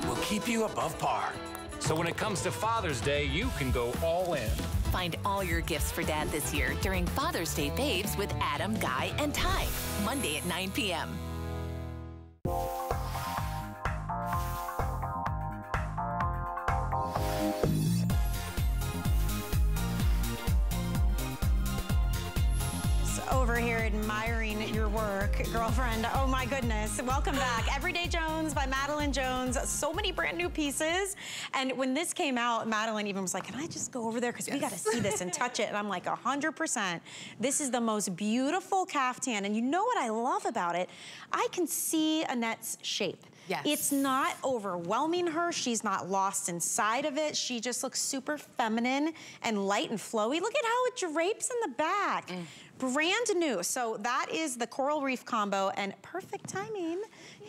We'll keep you above par. So when it comes to Father's Day, you can go all in. Find all your gifts for Dad this year during Father's Day Faves with Adam, Guy, and Ty. Monday at 9 p.m. over here admiring your work, girlfriend. Oh my goodness. Welcome back. Everyday Jones by Madeline Jones. So many brand new pieces. And when this came out, Madeline even was like, can I just go over there? Because yes. we got to see this and touch it. And I'm like, 100%. This is the most beautiful caftan. And you know what I love about it? I can see Annette's shape. Yes. It's not overwhelming her. She's not lost inside of it. She just looks super feminine and light and flowy. Look at how it drapes in the back. Mm. Brand new. So that is the coral reef combo and perfect timing.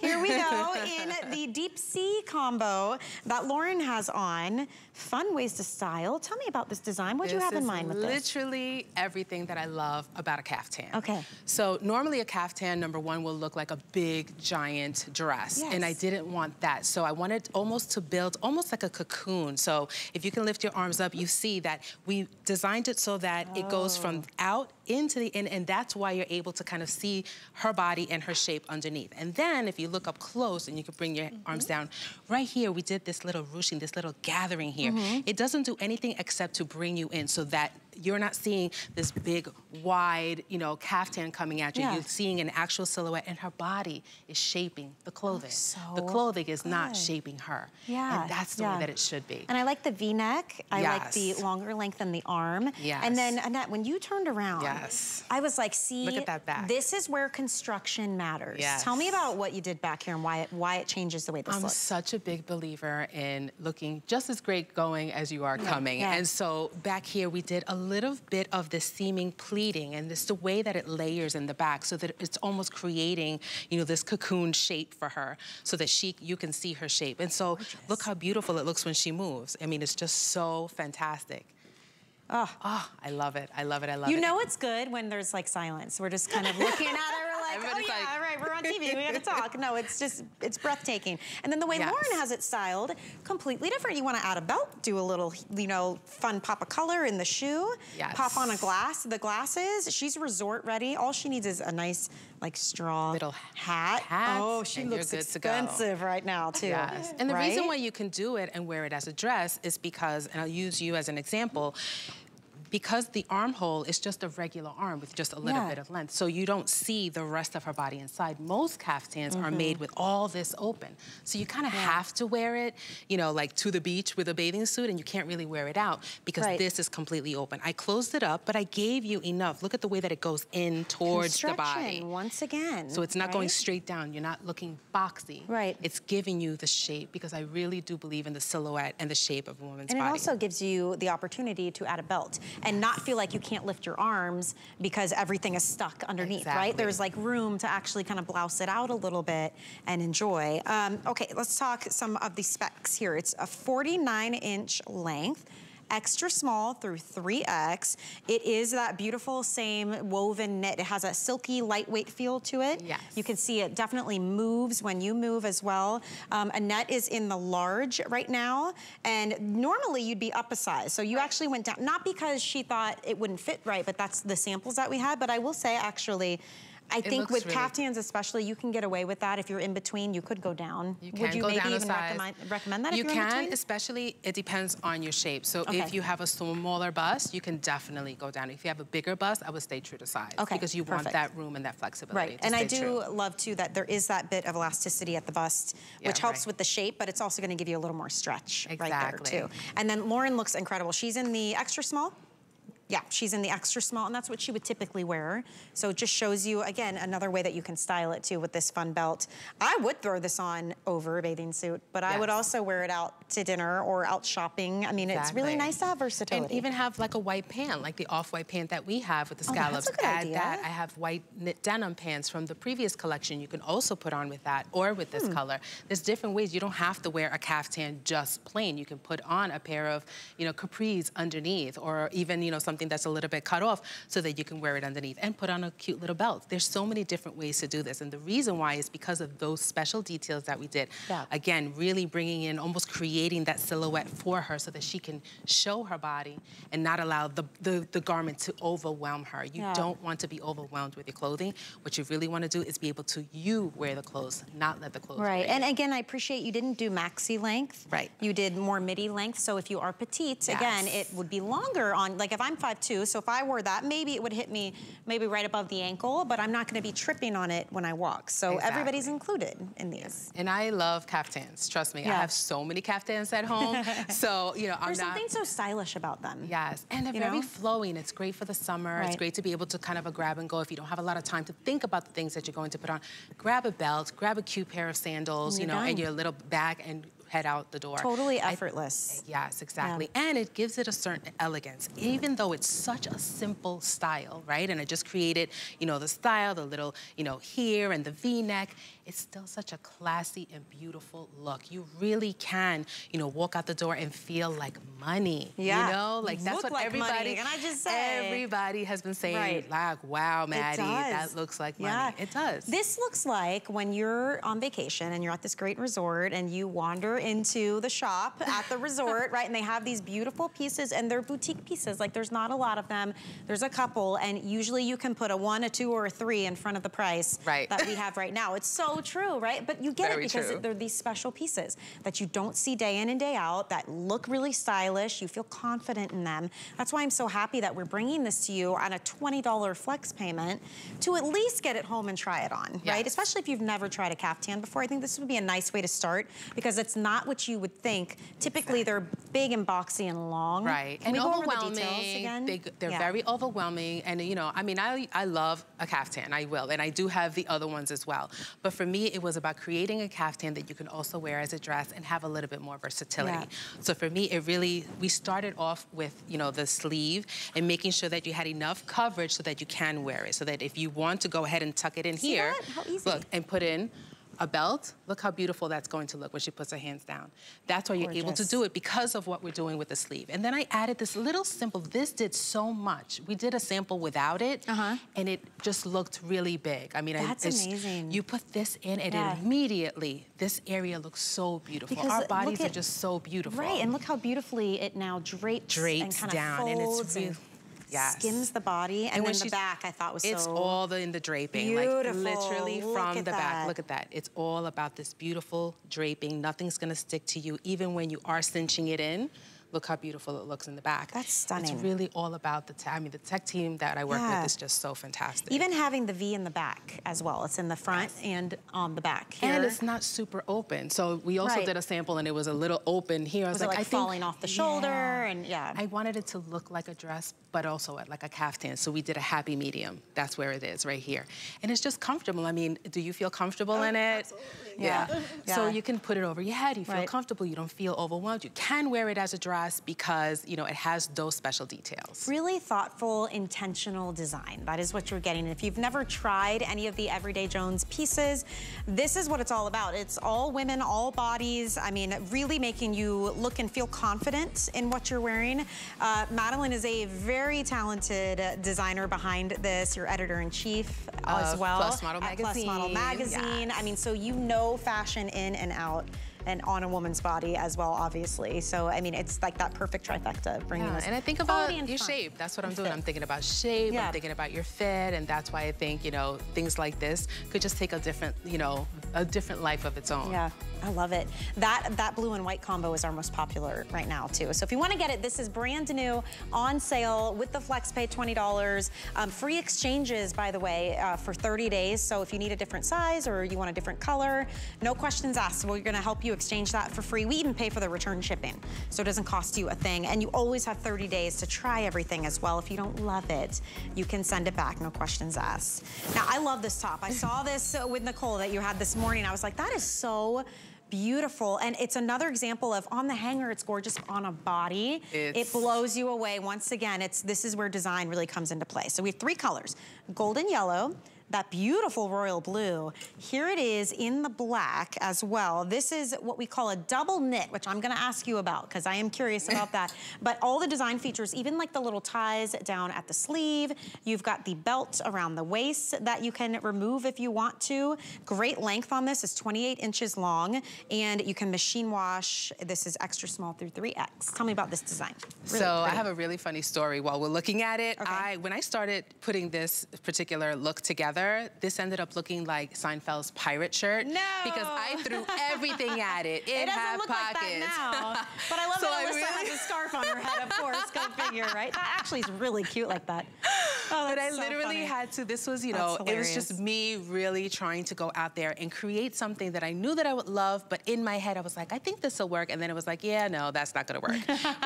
Here we go in the deep sea combo that Lauren has on. Fun ways to style. Tell me about this design. What do you have in mind with this? Literally everything that I love about a caftan. Okay. So normally a caftan, number one, will look like a big, giant dress. And I didn't want that. So I wanted almost to build almost like a cocoon. So if you can lift your arms up, you see that we designed it so that it goes Oh. from out into the in, and that's why you're able to kind of see her body and her shape underneath. And then if you look up close and you can bring your Mm-hmm. arms down, right here we did this little ruching, this little gathering here. Mm-hmm. It doesn't do anything except to bring you in so that you're not seeing this big, wide, you know, caftan coming at you. Yeah. You're seeing an actual silhouette, and her body is shaping the clothing. So the clothing is not shaping her. Yeah, And that's the yeah. way that it should be. And I like the V-neck. I like the longer length in the arm. Yes. And then Annette, when you turned around, Yes. I was like, see, Look at that back. this is where construction matters. Yes. Tell me about what you did back here and why it, why it changes the way this I'm looks. such a big believer in looking just as great going as you are coming. yeah. And so back here, we did a little bit of the seaming pleating, and it's the way that it layers in the back so that it's almost creating, you know, this cocoon shape for her so that she, you can see her shape. And so look how beautiful it looks when she moves. I mean, it's just so fantastic. Oh, I love it. I love it. I love You it. You know it's good when there's like silence. We're just kind of looking at it. Like, oh yeah, like- all right, we're on TV. We got to talk. No, it's just, it's breathtaking. And then the way Yes. Lauren has it styled, completely different. You want to add a belt, do a little, you know, fun pop of color in the shoe. Yes. Pop on a glass, the glasses. She's resort ready. All she needs is a nice, like straw Little hat. hat, Oh, she looks good to go. expensive right now too. Yes. And the reason why you can do it and wear it as a dress is because, and I'll use you as an example, because the armhole is just a regular arm with just a little Yeah. bit of length. So you don't see the rest of her body inside. Most caftans are made Mm-hmm. with all this open. So you kind of have to wear it, you know, like to the beach with a bathing suit and you can't really wear it out because Right. this is completely open. I closed it up, but I gave you enough. Look at the way that it goes in towards the body. Once again. So it's not going straight down. You're not looking boxy. Right. It's giving you the shape because I really do believe in the silhouette and the shape of a woman's body. And it also gives you the opportunity to add a belt and not feel like you can't lift your arms because everything is stuck underneath, right? There's like room to actually kind of blouse it out a little bit and enjoy. Um, okay, let's talk some of the specs here. It's a 49 inch length. Extra small through 3X. It is that beautiful same woven knit. It has a silky, lightweight feel to it. Yes. You can see it definitely moves when you move as well. Um, Annette is in the large right now, and normally you'd be up a size. So you actually went down, not because she thought it wouldn't fit right, but that's the samples that we had. But I will say, actually, I think with really- caftans especially, you can get away with that. If you're in between, you could go down. You Would you go maybe down even recommend, recommend that You if you're in can, especially it depends on your shape. So Okay. if you have a smaller bust, you can definitely go down. If you have a bigger bust, I would stay true to size. Okay, Because you want that room and that flexibility. Right, and I do true. love too that there is that bit of elasticity at the bust, Yeah, which helps right. with the shape, but it's also gonna give you a little more stretch right there too. And then Lauren looks incredible. She's in the extra small. Yeah, she's in the extra small, and that's what she would typically wear. So it just shows you, again, another way that you can style it too with this fun belt. I would throw this on over a bathing suit, but I would also wear it out to dinner or out shopping. I mean, it's really nice to have versatility. And even have like a white pant, like the off-white pant that we have with the Oh, that's scallops. a good Add idea. that. I have white knit denim pants from the previous collection. You can also put on with that or with Hmm. this color. There's different ways. You don't have to wear a caftan just plain. You can put on a pair of, you know, capris underneath or even, you know, something that's a little bit cut off so that you can wear it underneath and put on a cute little belt. There's so many different ways to do this. And the reason why is because of those special details that we did. Yeah. Again, really bringing in, almost creating that silhouette for her so that she can show her body and not allow the, the, the garment to overwhelm her. You Yeah. don't want to be overwhelmed with your clothing. What you really want to do is be able to you wear the clothes, not let the clothes Right, and you. again, I appreciate you didn't do maxi length. Right. You did more midi length, so if you are petite, again, it would be longer on, like if I'm 5'2", so if I wore that, maybe it would hit me maybe right above the ankle, but I'm not gonna be tripping on it when I walk. So Exactly. everybody's included in these. And I love caftans. Trust me, I have so many caftans at home. so you know, I'm There's not. something so stylish about them. Yes, and they're very know? flowing. It's great for the summer. It's great to be able to kind of a grab and go if you don't have a lot of time to think about the things that you're going to put on. Grab a belt, grab a cute pair of sandals, And you you're know, and your little bag and head out the door. Totally I- effortless. Yes, exactly. And it gives it a certain elegance, even though it's such a simple style, right? And I just created, you know, the style, the little, you know, here and the V-neck. It's still such a classy and beautiful look. You really can, you know, walk out the door and feel like money. Yeah. You know, like that's Look what like everybody. money, can I just say? Everybody has been saying, Right. like, wow, Maddie, that looks like Yeah. money. It does. This looks like when you're on vacation and you're at this great resort and you wander into the shop at the resort, right? And they have these beautiful pieces and they're boutique pieces. Like there's not a lot of them. There's a couple and usually you can put a one, a two, or a three in front of the price Right. that we have right now. It's so true, right? But you get Very it because true. they're these special pieces that you don't see day in and day out that look really stylish. You feel confident in them. That's why I'm so happy that we're bringing this to you on a $20 flex payment to at least get it home and try it on, right? Especially if you've never tried a caftan before. I think this would be a nice way to start because it's not what you would think. Typically, they're big and boxy and long. Right, Can and we go over the overwhelming. details again? They, they're Yeah. very overwhelming, and you know, I mean, I I love a caftan, I will, and I do have the other ones as well. But for me, it was about creating a caftan that you can also wear as a dress and have a little bit more versatility. Yeah. So for me, it really we started off with you know the sleeve and making sure that you had enough coverage so that you can wear it, so that if you want to go ahead and tuck it in See here. Look and put in. A belt, look how beautiful that's going to look when she puts her hands down. That's why you're able to do it because of what we're doing with the sleeve. And then I added this little simple, this did so much. We did a sample without it, Uh-huh. and it just looked really big. I mean, I- That's it's- amazing. You put this in, and Yeah. immediately, this area looks so beautiful. Because Our bodies are just so beautiful. Right, and look how beautifully it now drapes, and Drapes kind down, of and it's folds real- Yes. skims the body, and, when then the back I thought was It's so all the, in the draping, Beautiful. like literally Look from the back. Look at that. It's all about this beautiful draping. Nothing's gonna stick to you, even when you are cinching it in. Look how beautiful it looks in the back. That's stunning. It's really all about the tech. I mean, the tech team that I work Yeah. with is just so fantastic. Even having the V in the back as well. It's in the front and on the back here. and it's not super open. So we also Right. did a sample and it was a little open here. I was, Was it, like, I think- falling off the shoulder Yeah. and- yeah. I wanted it to look like a dress, but also like a caftan. So we did a happy medium. That's where it is, right here. And it's just comfortable. I mean, do you feel comfortable oh, in it? Yeah. So you can put it over your head. You feel Right. comfortable. You don't feel overwhelmed. You can wear it as a dress because, you know, it has those special details. Really thoughtful, intentional design. That is what you're getting. If you've never tried any of the Everyday Jones pieces, this is what it's all about. It's all women, all bodies. I mean, really making you look and feel confident in what you're wearing. Uh, Madeline is a very talented uh, designer behind this, your editor-in-chief as well. Plus Model at Plus Model Magazine, Magazine. yes. I mean, so you know fashion in and out and on a woman's body as well, obviously. So, I mean, it's like that perfect trifecta of bringing Yeah, this and I think about your fun. shape. That's what I'm doing. I'm thinking about shape. Yeah. I'm thinking about your fit, and that's why I think you know things like this could just take a different, you know, a different life of its own. Yeah, I love it. That that blue and white combo is our most popular right now too. So if you want to get it, this is brand new, on sale with the FlexPay $20. Um, free exchanges, by the way, uh, for 30 days. So if you need a different size or you want a different color, no questions asked. We're going to help you exchange that for free. We even pay for the return shipping, so it doesn't cost you a thing. And you always have 30 days to try everything as well. If you don't love it, you can send it back, no questions asked. Now, I love this top. I saw this with Nicole that you had this morning. I was like, that is so beautiful. And it's another example of on the hanger, it's gorgeous on a body. it blows you away. Once again, it's this is where design really comes into play. So we have three colors, golden yellow, that beautiful royal blue. Here it is in the black as well. This is what we call a double knit, which I'm gonna ask you about because I am curious about that. But all the design features, even like the little ties down at the sleeve, you've got the belt around the waist that you can remove if you want to. Great length on this is 28 inches long and you can machine wash. This is extra small through 3X. Tell me about this design. Really so I have a really funny story while we're looking at it. Okay. I when I started putting this particular look together, together, this ended up looking like Seinfeld's pirate shirt. No. Because I threw everything at it. It, It doesn't had look pockets. like that now. But I love So that Alyssa really- has a scarf on her head, of course. Go figure, right? That actually is really cute like that. Oh, but I so literally funny. had to, this was, you know, it was just me really trying to go out there and create something that I knew that I would love, but in my head I was like, I think this will work. And then it was like, yeah, no, that's not gonna work.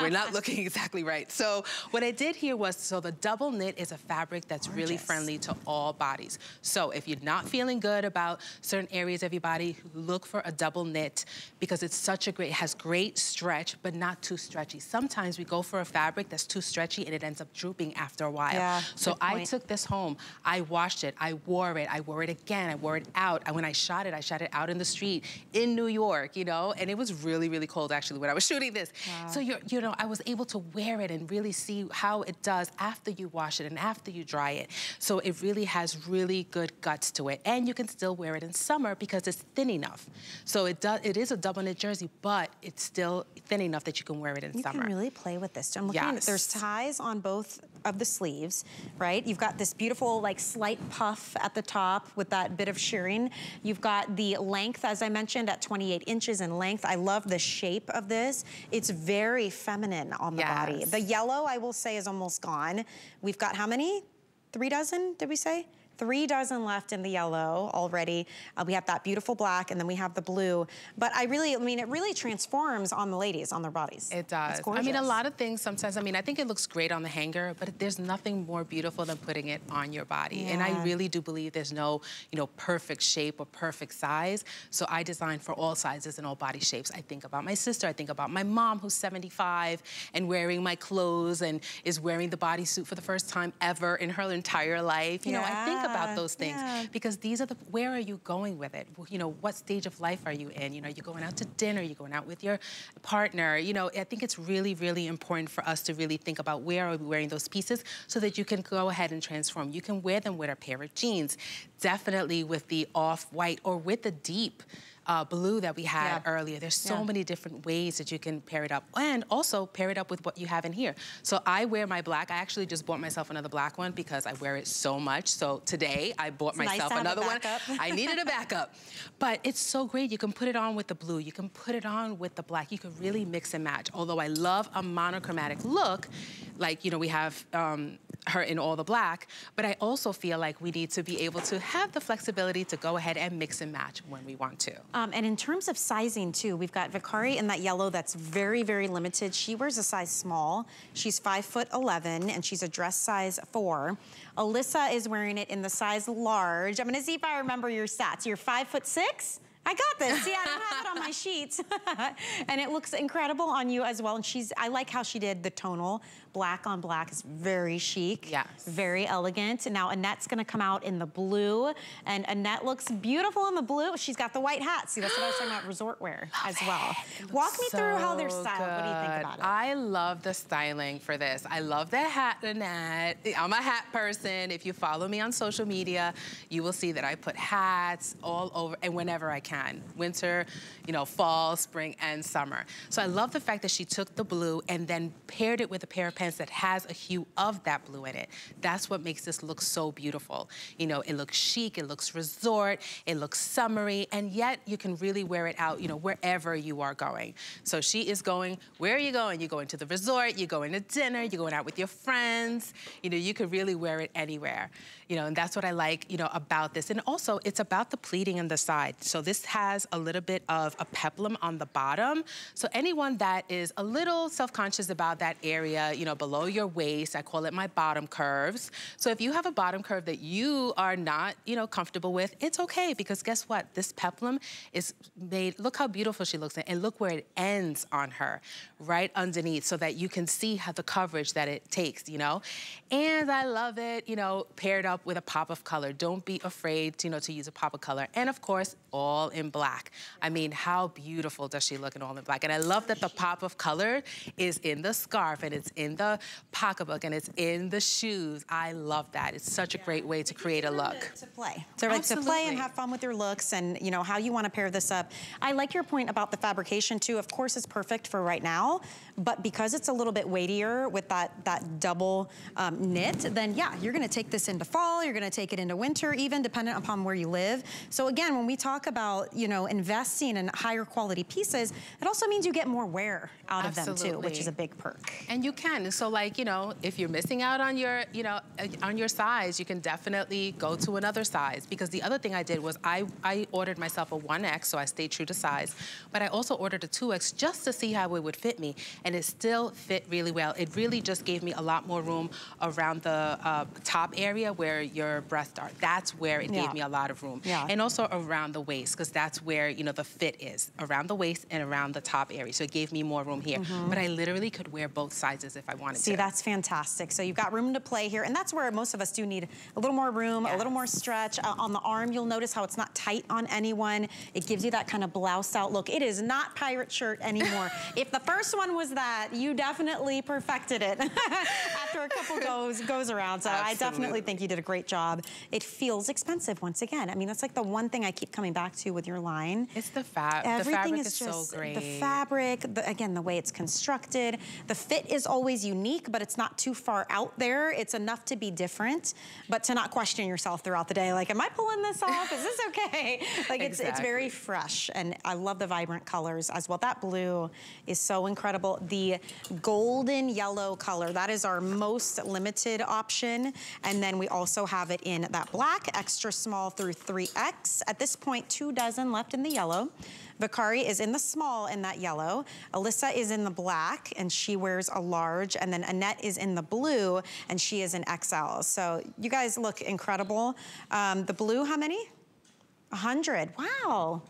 We're not looking exactly right. So what I did here was, so the double knit is a fabric that's really friendly to all bodies. So if you're not feeling good about certain areas of your body, look for a double knit because it's such a great, has great stretch, but not too stretchy. Sometimes we go for a fabric that's too stretchy and it ends up drooping after a while. Yeah, so I took this home, I washed it, I wore it, I wore it again, I wore it out. And when I shot it, I shot it out in the street in New York, you know, and it was really, really cold actually when I was shooting this. Wow. So you're, you know, I was able to wear it and really see how it does after you wash it and after you dry it. So it really has really good guts to it. And you can still wear it in summer because it's thin enough. So it does, it is a double knit jersey, but it's still thin enough that you can wear it in You summer. can really play with this. I'm looking at there's ties on both of the sleeves, right? You've got this beautiful like slight puff at the top with that bit of shearing. You've got the length, as I mentioned, at 28 inches in length. I love the shape of this. It's very feminine on the body. The yellow, I will say, is almost gone. We've got how many? Three dozen, did we say? Three dozen left in the yellow already. Uh, we have that beautiful black and then we have the blue. But I really, I mean, it really transforms on the ladies, on their bodies. It does. It's I mean, a lot of things sometimes, I mean, I think it looks great on the hanger, but there's nothing more beautiful than putting it on your body. And I really do believe there's no, you know, perfect shape or perfect size. So I design for all sizes and all body shapes. I think about my sister, I think about my mom who's 75 and wearing my clothes and is wearing the bodysuit for the first time ever in her entire life. You know, I think Yeah, about those things yeah. because these are the, where are you going with it? You know, what stage of life are you in? You know, you're going out to dinner, you're going out with your partner. You know, I think it's really, really important for us to really think about where are we wearing those pieces so that you can go ahead and transform. You can wear them with a pair of jeans, definitely with the off-white or with the deep uh, blue that we had Yeah. earlier. There's so Yeah. many different ways that you can pair it up and also pair it up with what you have in here. So I wear my black. I actually just bought myself another black one because I wear it so much. So today I bought It's myself a another one. I needed a backup. But it's so great. You can put it on with the blue. You can put it on with the black. You can really mix and match. Although I love a monochromatic look, like, you know, we have um, her in all the black, but I also feel like we need to be able to have the flexibility to go ahead and mix and match when we want to. Um, and in terms of sizing too, we've got Vicari in that yellow that's very, very limited. She wears a size small. She's five foot 11 and she's a dress size four. Alyssa is wearing it in the size large. I'm gonna see if I remember your stats. You're five foot six? I got this. See, I don't have it on my sheets. and it looks incredible on you as well. And she's, I like how she did the tonal. Black on black is very chic. Yes. Very elegant. And now Annette's gonna come out in the blue. And Annette looks beautiful in the blue. She's got the white hat. See, that's what I was talking about, resort wear as well. Walk me through how they're So styled. What do you think about it? I love the styling for this. I love the hat, Annette. I'm a hat person. If you follow me on social media, you will see that I put hats all over and whenever I can. Winter, you know, fall, spring, and summer. So I love the fact that she took the blue and then paired it with a pair of pants that has a hue of that blue in it. That's what makes this look so beautiful. You know, it looks chic, it looks resort, it looks summery, and yet you can really wear it out, you know, wherever you are going. So she is going, where are you going? You're going to the resort, you're going to dinner, you're going out with your friends. You know, you could really wear it anywhere. You know, and that's what I like, you know, about this. And also, it's about the pleating on the side. So this has a little bit of a peplum on the bottom. So anyone that is a little self-conscious about that area, you know, below your waist, I call it my bottom curves. So if you have a bottom curve that you are not, you know, comfortable with, it's okay because guess what? This peplum is made, look how beautiful she looks and look where it ends on her, right underneath so that you can see how the coverage that it takes, you know? And I love it, you know, paired up with a pop of color. Don't be afraid, to, you know, to use a pop of color. And of course, all in black. I mean, how beautiful does she look in all in black? And I love that the pop of color is in the scarf and it's in the pocketbook and it's in the shoes. I love that. It's such a great way to create a look. to play. So like to play and have fun with your looks and you know how you want to pair this up. I like your point about the fabrication too. Of course, it's perfect for right now, but because it's a little bit weightier with that that double um, knit, then yeah, you're going to take this into fall. You're going to take it into winter, even dependent upon where you live. So again, when we talk about you know investing in higher quality pieces, it also means you get more wear out of them too, which is a big perk. And you can. And so like, you know, if you're missing out on your, you know, on your size, you can definitely go to another size. Because the other thing I did was I, I ordered myself a 1X, so I stayed true to size. But I also ordered a 2X just to see how it would fit me. And it still fit really well. It really just gave me a lot more room around the uh, top area where your breasts are. That's where it Yeah. gave me a lot of room. Yeah. And also around the waist, because that's where, you know, the fit is, around the waist and around the top area. So it gave me more room here. But I literally could wear both sizes if I wanted. See, to. that's fantastic. So you've got room to play here, and that's where most of us do need a little more room, a little more stretch. Uh, on the arm, you'll notice how it's not tight on anyone. It gives you that kind of blouse out look. It is not pirate shirt anymore. if the first one was that, you definitely perfected it after a couple goes goes around. So I definitely think you did a great job. It feels expensive once again. I mean, that's like the one thing I keep coming back to with your line. It's the fab. The Everything fabric is is, just so great. the fabric, the, again, the way it's constructed. The fit is always unique, but it's not too far out there. It's enough to be different, but to not question yourself throughout the day. Like, am I pulling this off? Is this okay? like, it's it's very fresh, and I love the vibrant colors as well. That blue is so incredible. The golden yellow color, that is our most limited option. And then we also have it in that black, extra small through 3X. At this point, two dozen left in the yellow. Vakari is in the small in that yellow. Alyssa is in the black and she wears a large. And then Annette is in the blue and she is an XL. So you guys look incredible. Um, the blue, how many? 100. Wow.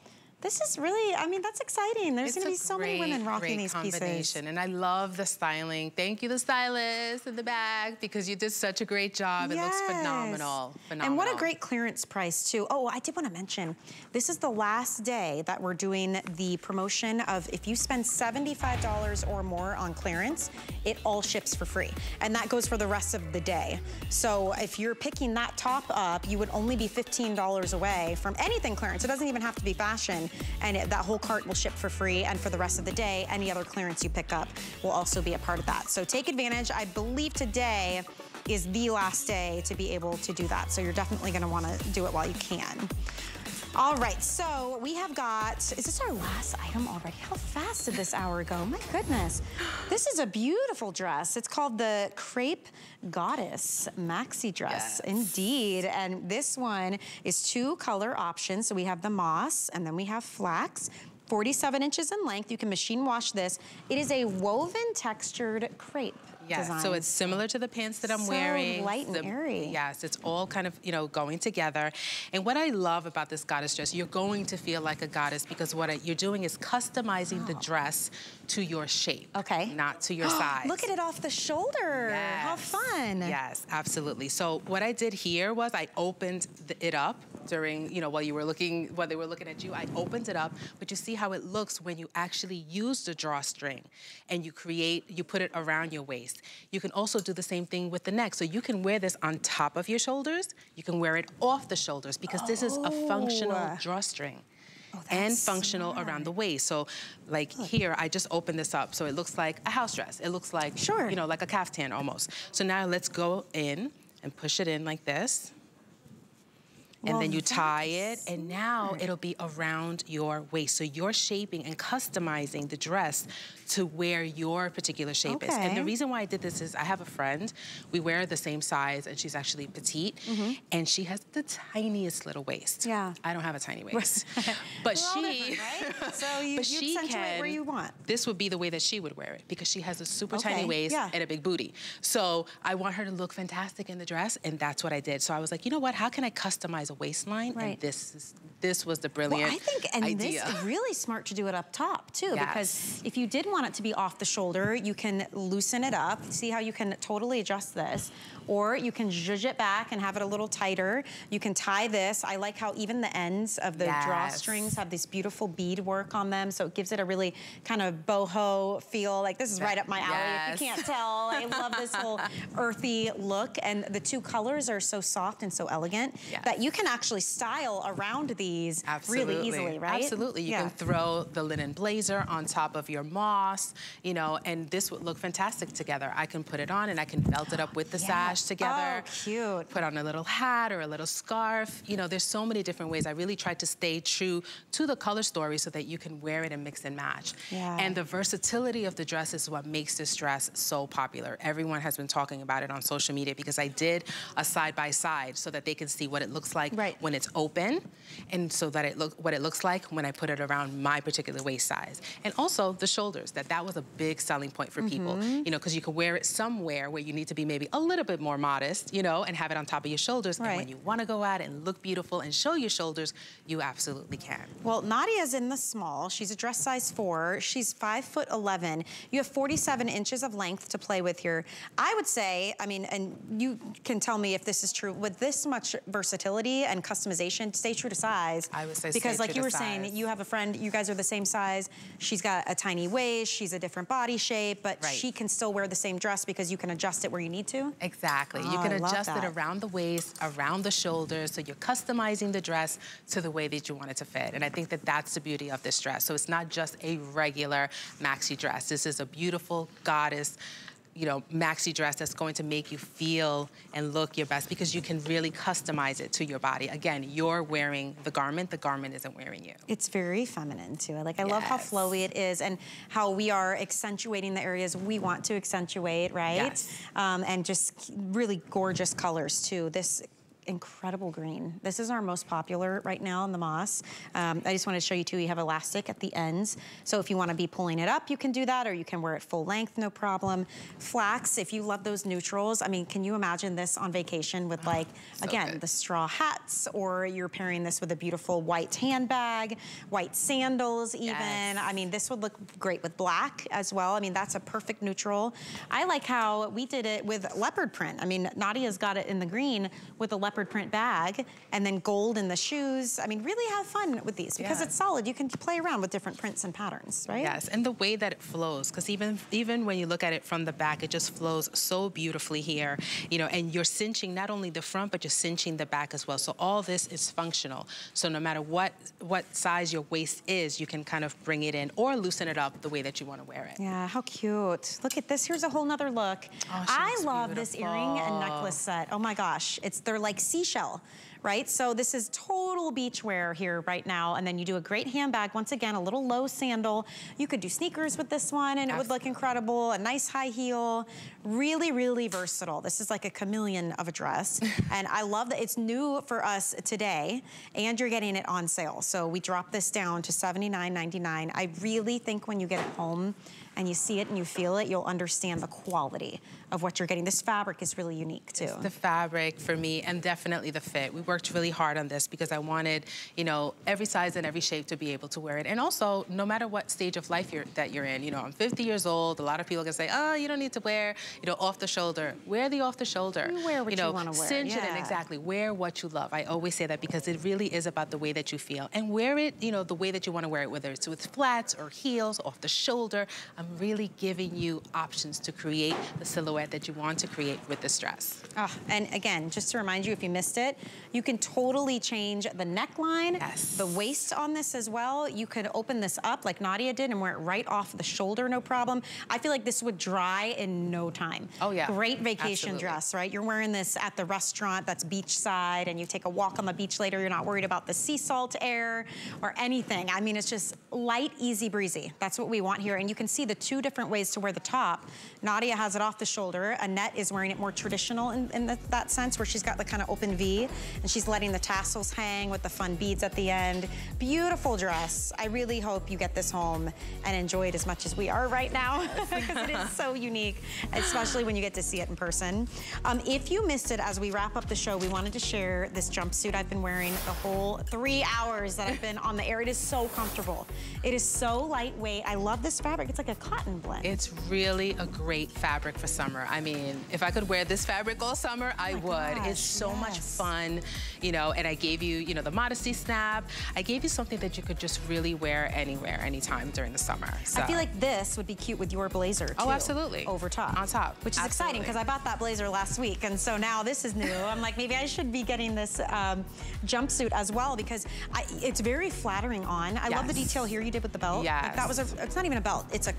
This is really, I mean, that's exciting. There's It's going to be so many women rocking great these pieces. And I love the styling. Thank you, the stylist in the bag, because you did such a great job. It looks phenomenal. Phenomenal. And what a great clearance price too. Oh, I did want to mention, this is the last day that we're doing the promotion of if you spend $75 or more on clearance, it all ships for free. And that goes for the rest of the day. So if you're picking that top up, you would only be $15 away from anything clearance. It doesn't even have to be fashion. And it, that whole cart will ship for free. And for the rest of the day, any other clearance you pick up will also be a part of that. So take advantage. I believe today is the last day to be able to do that. So you're definitely gonna wanna do it while you can. All right, so we have got, is this our last item already? How fast did this hour go? My goodness. This is a beautiful dress. It's called the Crepe Goddess Maxi Dress, Yes. indeed. And this one is two color options. So we have the moss and then we have flax. 47 inches in length. You can machine wash this. It is a woven textured crepe Design. so it's similar to the pants that I'm So wearing. light and The- airy. Yes, it's all kind of, you know, going together. And what I love about this goddess dress, you're going to feel like a goddess because what I- you're doing is customizing the oh. dress to your shape. Oh. Okay. Not to your size. Look at it off the shoulder. How fun. Yes, absolutely. So what I did here was I opened the, it up during, you know, while you were looking, while they were looking at you, I opened it up, but you see how it looks when you actually use the drawstring and you create, you put it around your waist. You can also do the same thing with the neck. So you can wear this on top of your shoulders, you can wear it off the shoulders because this is a functional Oh. drawstring. Oh, and functional around the waist. So, like here, I just opened this up, so it looks like a house dress. It looks like, Sure. you know, like a caftan almost. So now let's go in and push it in like this. And Well, then you tie it, and now it'll be around your waist. So you're shaping and customizing the dress to where your particular shape is. And the reason why I did this is I have a friend, we wear the same size, and she's actually petite, Mhm. and she has the tiniest little waist. Yeah. I don't have a tiny waist. but We're she, right? So you- but you she can, where you want. This would be the way that she would wear it because she has a super tiny waist yeah. and a big booty. So I want her to look fantastic in the dress, and that's what I did. So I was like, you know what? How can I customize a waistline, Right. and this is this was the brilliant Well, I think, and idea. this is really smart to do it up top too, Yes. because if you did want it to be off the shoulder, you can loosen it up. See how you can totally adjust this, or you can zhuzh it back and have it a little tighter. You can tie this. I like how even the ends of the Yes. drawstrings have this beautiful bead work on them, so it gives it a really kind of boho feel. Like this is right up my alley. If you can't tell, I love this whole earthy look, and the two colors are so soft and so elegant Yes. that you can actually style around these really easily, right? Absolutely. You Yeah. can throw the linen blazer on top of your moss, you know, and this would look fantastic together. I can put it on and I can belt it up with the Yeah. sash together. Oh, cute. Put on a little hat or a little scarf. You know, there's so many different ways. I really tried to stay true to the color story so that you can wear it and mix and match. Yeah. And the versatility of the dress is what makes this dress so popular. Everyone has been talking about it on social media because I did a side by side so that they can see what it looks like Right. when it's open and so that it look what it looks like when I put it around my particular waist size. And also the shoulders, that that was a big selling point for people, Mm-hmm. you know, because you could wear it somewhere where you need to be maybe a little bit more modest, you know, and have it on top of your shoulders. And Right. when you want to go out and look beautiful and show your shoulders, you absolutely can. Well, Nadia's in the small. She's a dress size four. She's five foot 11. You have 47 inches of length to play with here. I would say, I mean, and you can tell me if this is true, with this much versatility and customization, stay true to size. I would say Because like you were saying, you have a friend, you guys are the same size. She's got a tiny waist, she's a different body shape, but Right. she can still wear the same dress because you can adjust it where you need to. Exactly. Oh, you can I adjust it around the waist, around the shoulders, so you're customizing the dress to the way that you want it to fit. And I think that that's the beauty of this dress. So it's not just a regular maxi dress. This is a beautiful goddess you know, maxi dress that's going to make you feel and look your best because you can really customize it to your body. Again, you're wearing the garment, the garment isn't wearing you. It's very feminine too. Like I love how flowy it is and how we are accentuating the areas we want to accentuate, right? Yes. Um, and just really gorgeous colors too. This incredible green. This is our most popular right now in the moss. Um, I just wanted to show you too, you have elastic at the ends. So if you want to be pulling it up, you can do that, or you can wear it full length, no problem. Flax, if you love those neutrals, I mean, can you imagine this on vacation with like, so again, the straw hats, or you're pairing this with a beautiful white handbag, white sandals even. Yes. I mean, this would look great with black as well. I mean, that's a perfect neutral. I like how we did it with leopard print. I mean, Nadia's got it in the green with a leopard print bag and then gold in the shoes. I mean, really have fun with these because Yeah. it's solid. You can play around with different prints and patterns, right? Yes, and the way that it flows, because even even when you look at it from the back, it just flows so beautifully here, you know. And you're cinching not only the front, but you're cinching the back as well. So all this is functional. So no matter what what size your waist is, you can kind of bring it in or loosen it up the way that you want to wear it. Yeah, how cute. Look at this. Here's a whole nother look. Oh, I love this earring and necklace set. Oh my gosh. It's they're like seashell, right? So this is total beach wear here right now. And then you do a great handbag. Once again, a little low sandal. You could do sneakers with this one and it would look incredible. A nice high heel. Really, really versatile. This is like a chameleon of a dress. and I love that it's new for us today and you're getting it on sale. So we dropped this down to $79.99. I really think when you get it home, and you see it and you feel it, you'll understand the quality of what you're getting. This fabric is really unique too. The fabric for me, and definitely the fit. We worked really hard on this because I wanted, you know, every size and every shape to be able to wear it. And also, no matter what stage of life you're, that you're in, you know, I'm 50 years old. A lot of people can say, oh, you don't need to wear, you know, off the shoulder. Wear the off the shoulder. You wear what you know, wanna wear, Cinch it in, exactly. Wear what you love. I always say that because it really is about the way that you feel. And wear it, you know, the way that you want to wear it, whether it's with flats or heels, off the shoulder. I'm really giving you options to create the silhouette that you want to create with this dress. Ah, and again, just to remind you, if you missed it, you can totally change the neckline, Yes. the waist on this as well. You could open this up like Nadia did and wear it right off the shoulder, no problem. I feel like this would dry in no time. Oh, yeah. Great vacation Absolutely. dress, right? You're wearing this at the restaurant that's beachside and you take a walk on the beach later. You're not worried about the sea salt air or anything. I mean, it's just light, easy breezy. That's what we want here. And you can see the two different ways to wear the top. Nadia has it off the shoulder. Annette is wearing it more traditional in, in the, that sense, where she's got the kind of open V, and she's letting the tassels hang with the fun beads at the end. Beautiful dress. I really hope you get this home and enjoy it as much as we are right now, because it is so unique, especially when you get to see it in person. Um, if you missed it as we wrap up the show, we wanted to share this jumpsuit I've been wearing the whole three hours that I've been on the air. It is so comfortable. It is so lightweight. I love this fabric. It's like a cotton blend. It's really a great fabric for summer. I mean, if I could wear this fabric all summer, I Oh my would. gosh, it's so much fun, you know, and I gave you, you know, the modesty snap. I gave you something that you could just really wear anywhere, anytime during the summer. So. I feel like this would be cute with your blazer too. Oh, absolutely. Over top. On top. Which is exciting because I bought that blazer last week and so now this is new. I'm like, maybe I should be getting this um, jumpsuit as well because I, it's very flattering on. I love the detail here you did with the belt. Like, that was a, it's not even a belt, it's a,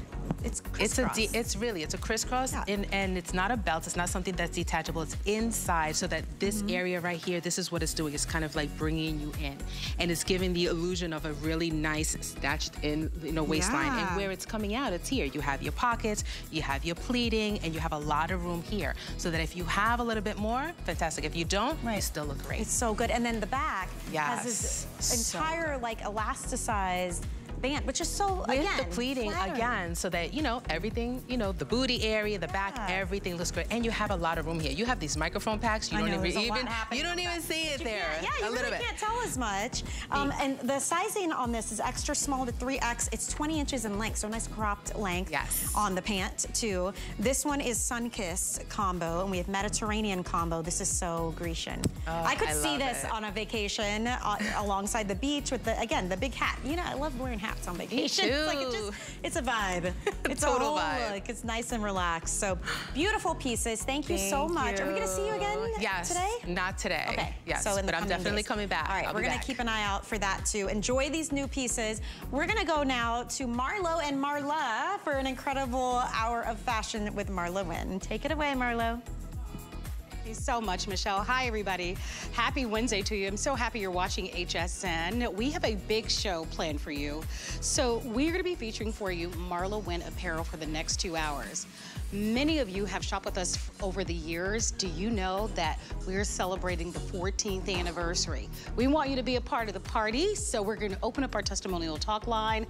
it's It's a de- it's really it's a crisscross Yeah. and, and it's not a belt. It's not something that's detachable. It's inside so that this Mm-hmm. area right here this is what it's doing. It's kind of like bringing you in. And it's giving the illusion of a really nice snatched in you know waistline. Yeah. and where it's coming out it's here. You have your pockets you have your pleating and you have a lot of room here. So that if you have a little bit more fantastic. If you don't you still look great. It's so good. And then the back has this Yes. So entire like elasticized band, which is so, with again, the pleating flattering. again so that you know everything you know the booty area the back everything looks great and you have a lot of room here you have these microphone packs you I don't know, even there's a lot even you don't even see it there yeah, you a little really bit can't tell as much. Um, and the sizing on this is extra small to 3X. It's 20 inches in length, so a nice cropped length Yes. on the pant too. This one is Sunkiss combo, and we have Mediterranean combo. This is so Grecian. I could Oh, I see this it. on a vacation uh, alongside the beach with the, again, the big hat. You know, I love wearing hats on vacation. It's like it just, it's a vibe. It's Total a whole vibe. look. It's nice and relaxed. So beautiful pieces. Thank you so Thank much. Are we gonna see you again yes today? not today Okay. yes So but i'm definitely days. coming back All right, I'll we're gonna back. keep an eye out for that too. Enjoy these new pieces. We're gonna go now to Marlo and Marla for an incredible hour of fashion with Marla Wynn. Take it away, Marlo. You so much, Michelle. Hi, everybody. Happy Wednesday to you. I'm so happy you're watching HSN. We have a big show planned for you. So we're going to be featuring for you Marla Wynn apparel for the next two hours. Many of you have shopped with us over the years. Do you know that we're celebrating the 14th anniversary? We want you to be a part of the party, so we're going to open up our testimonial talk line.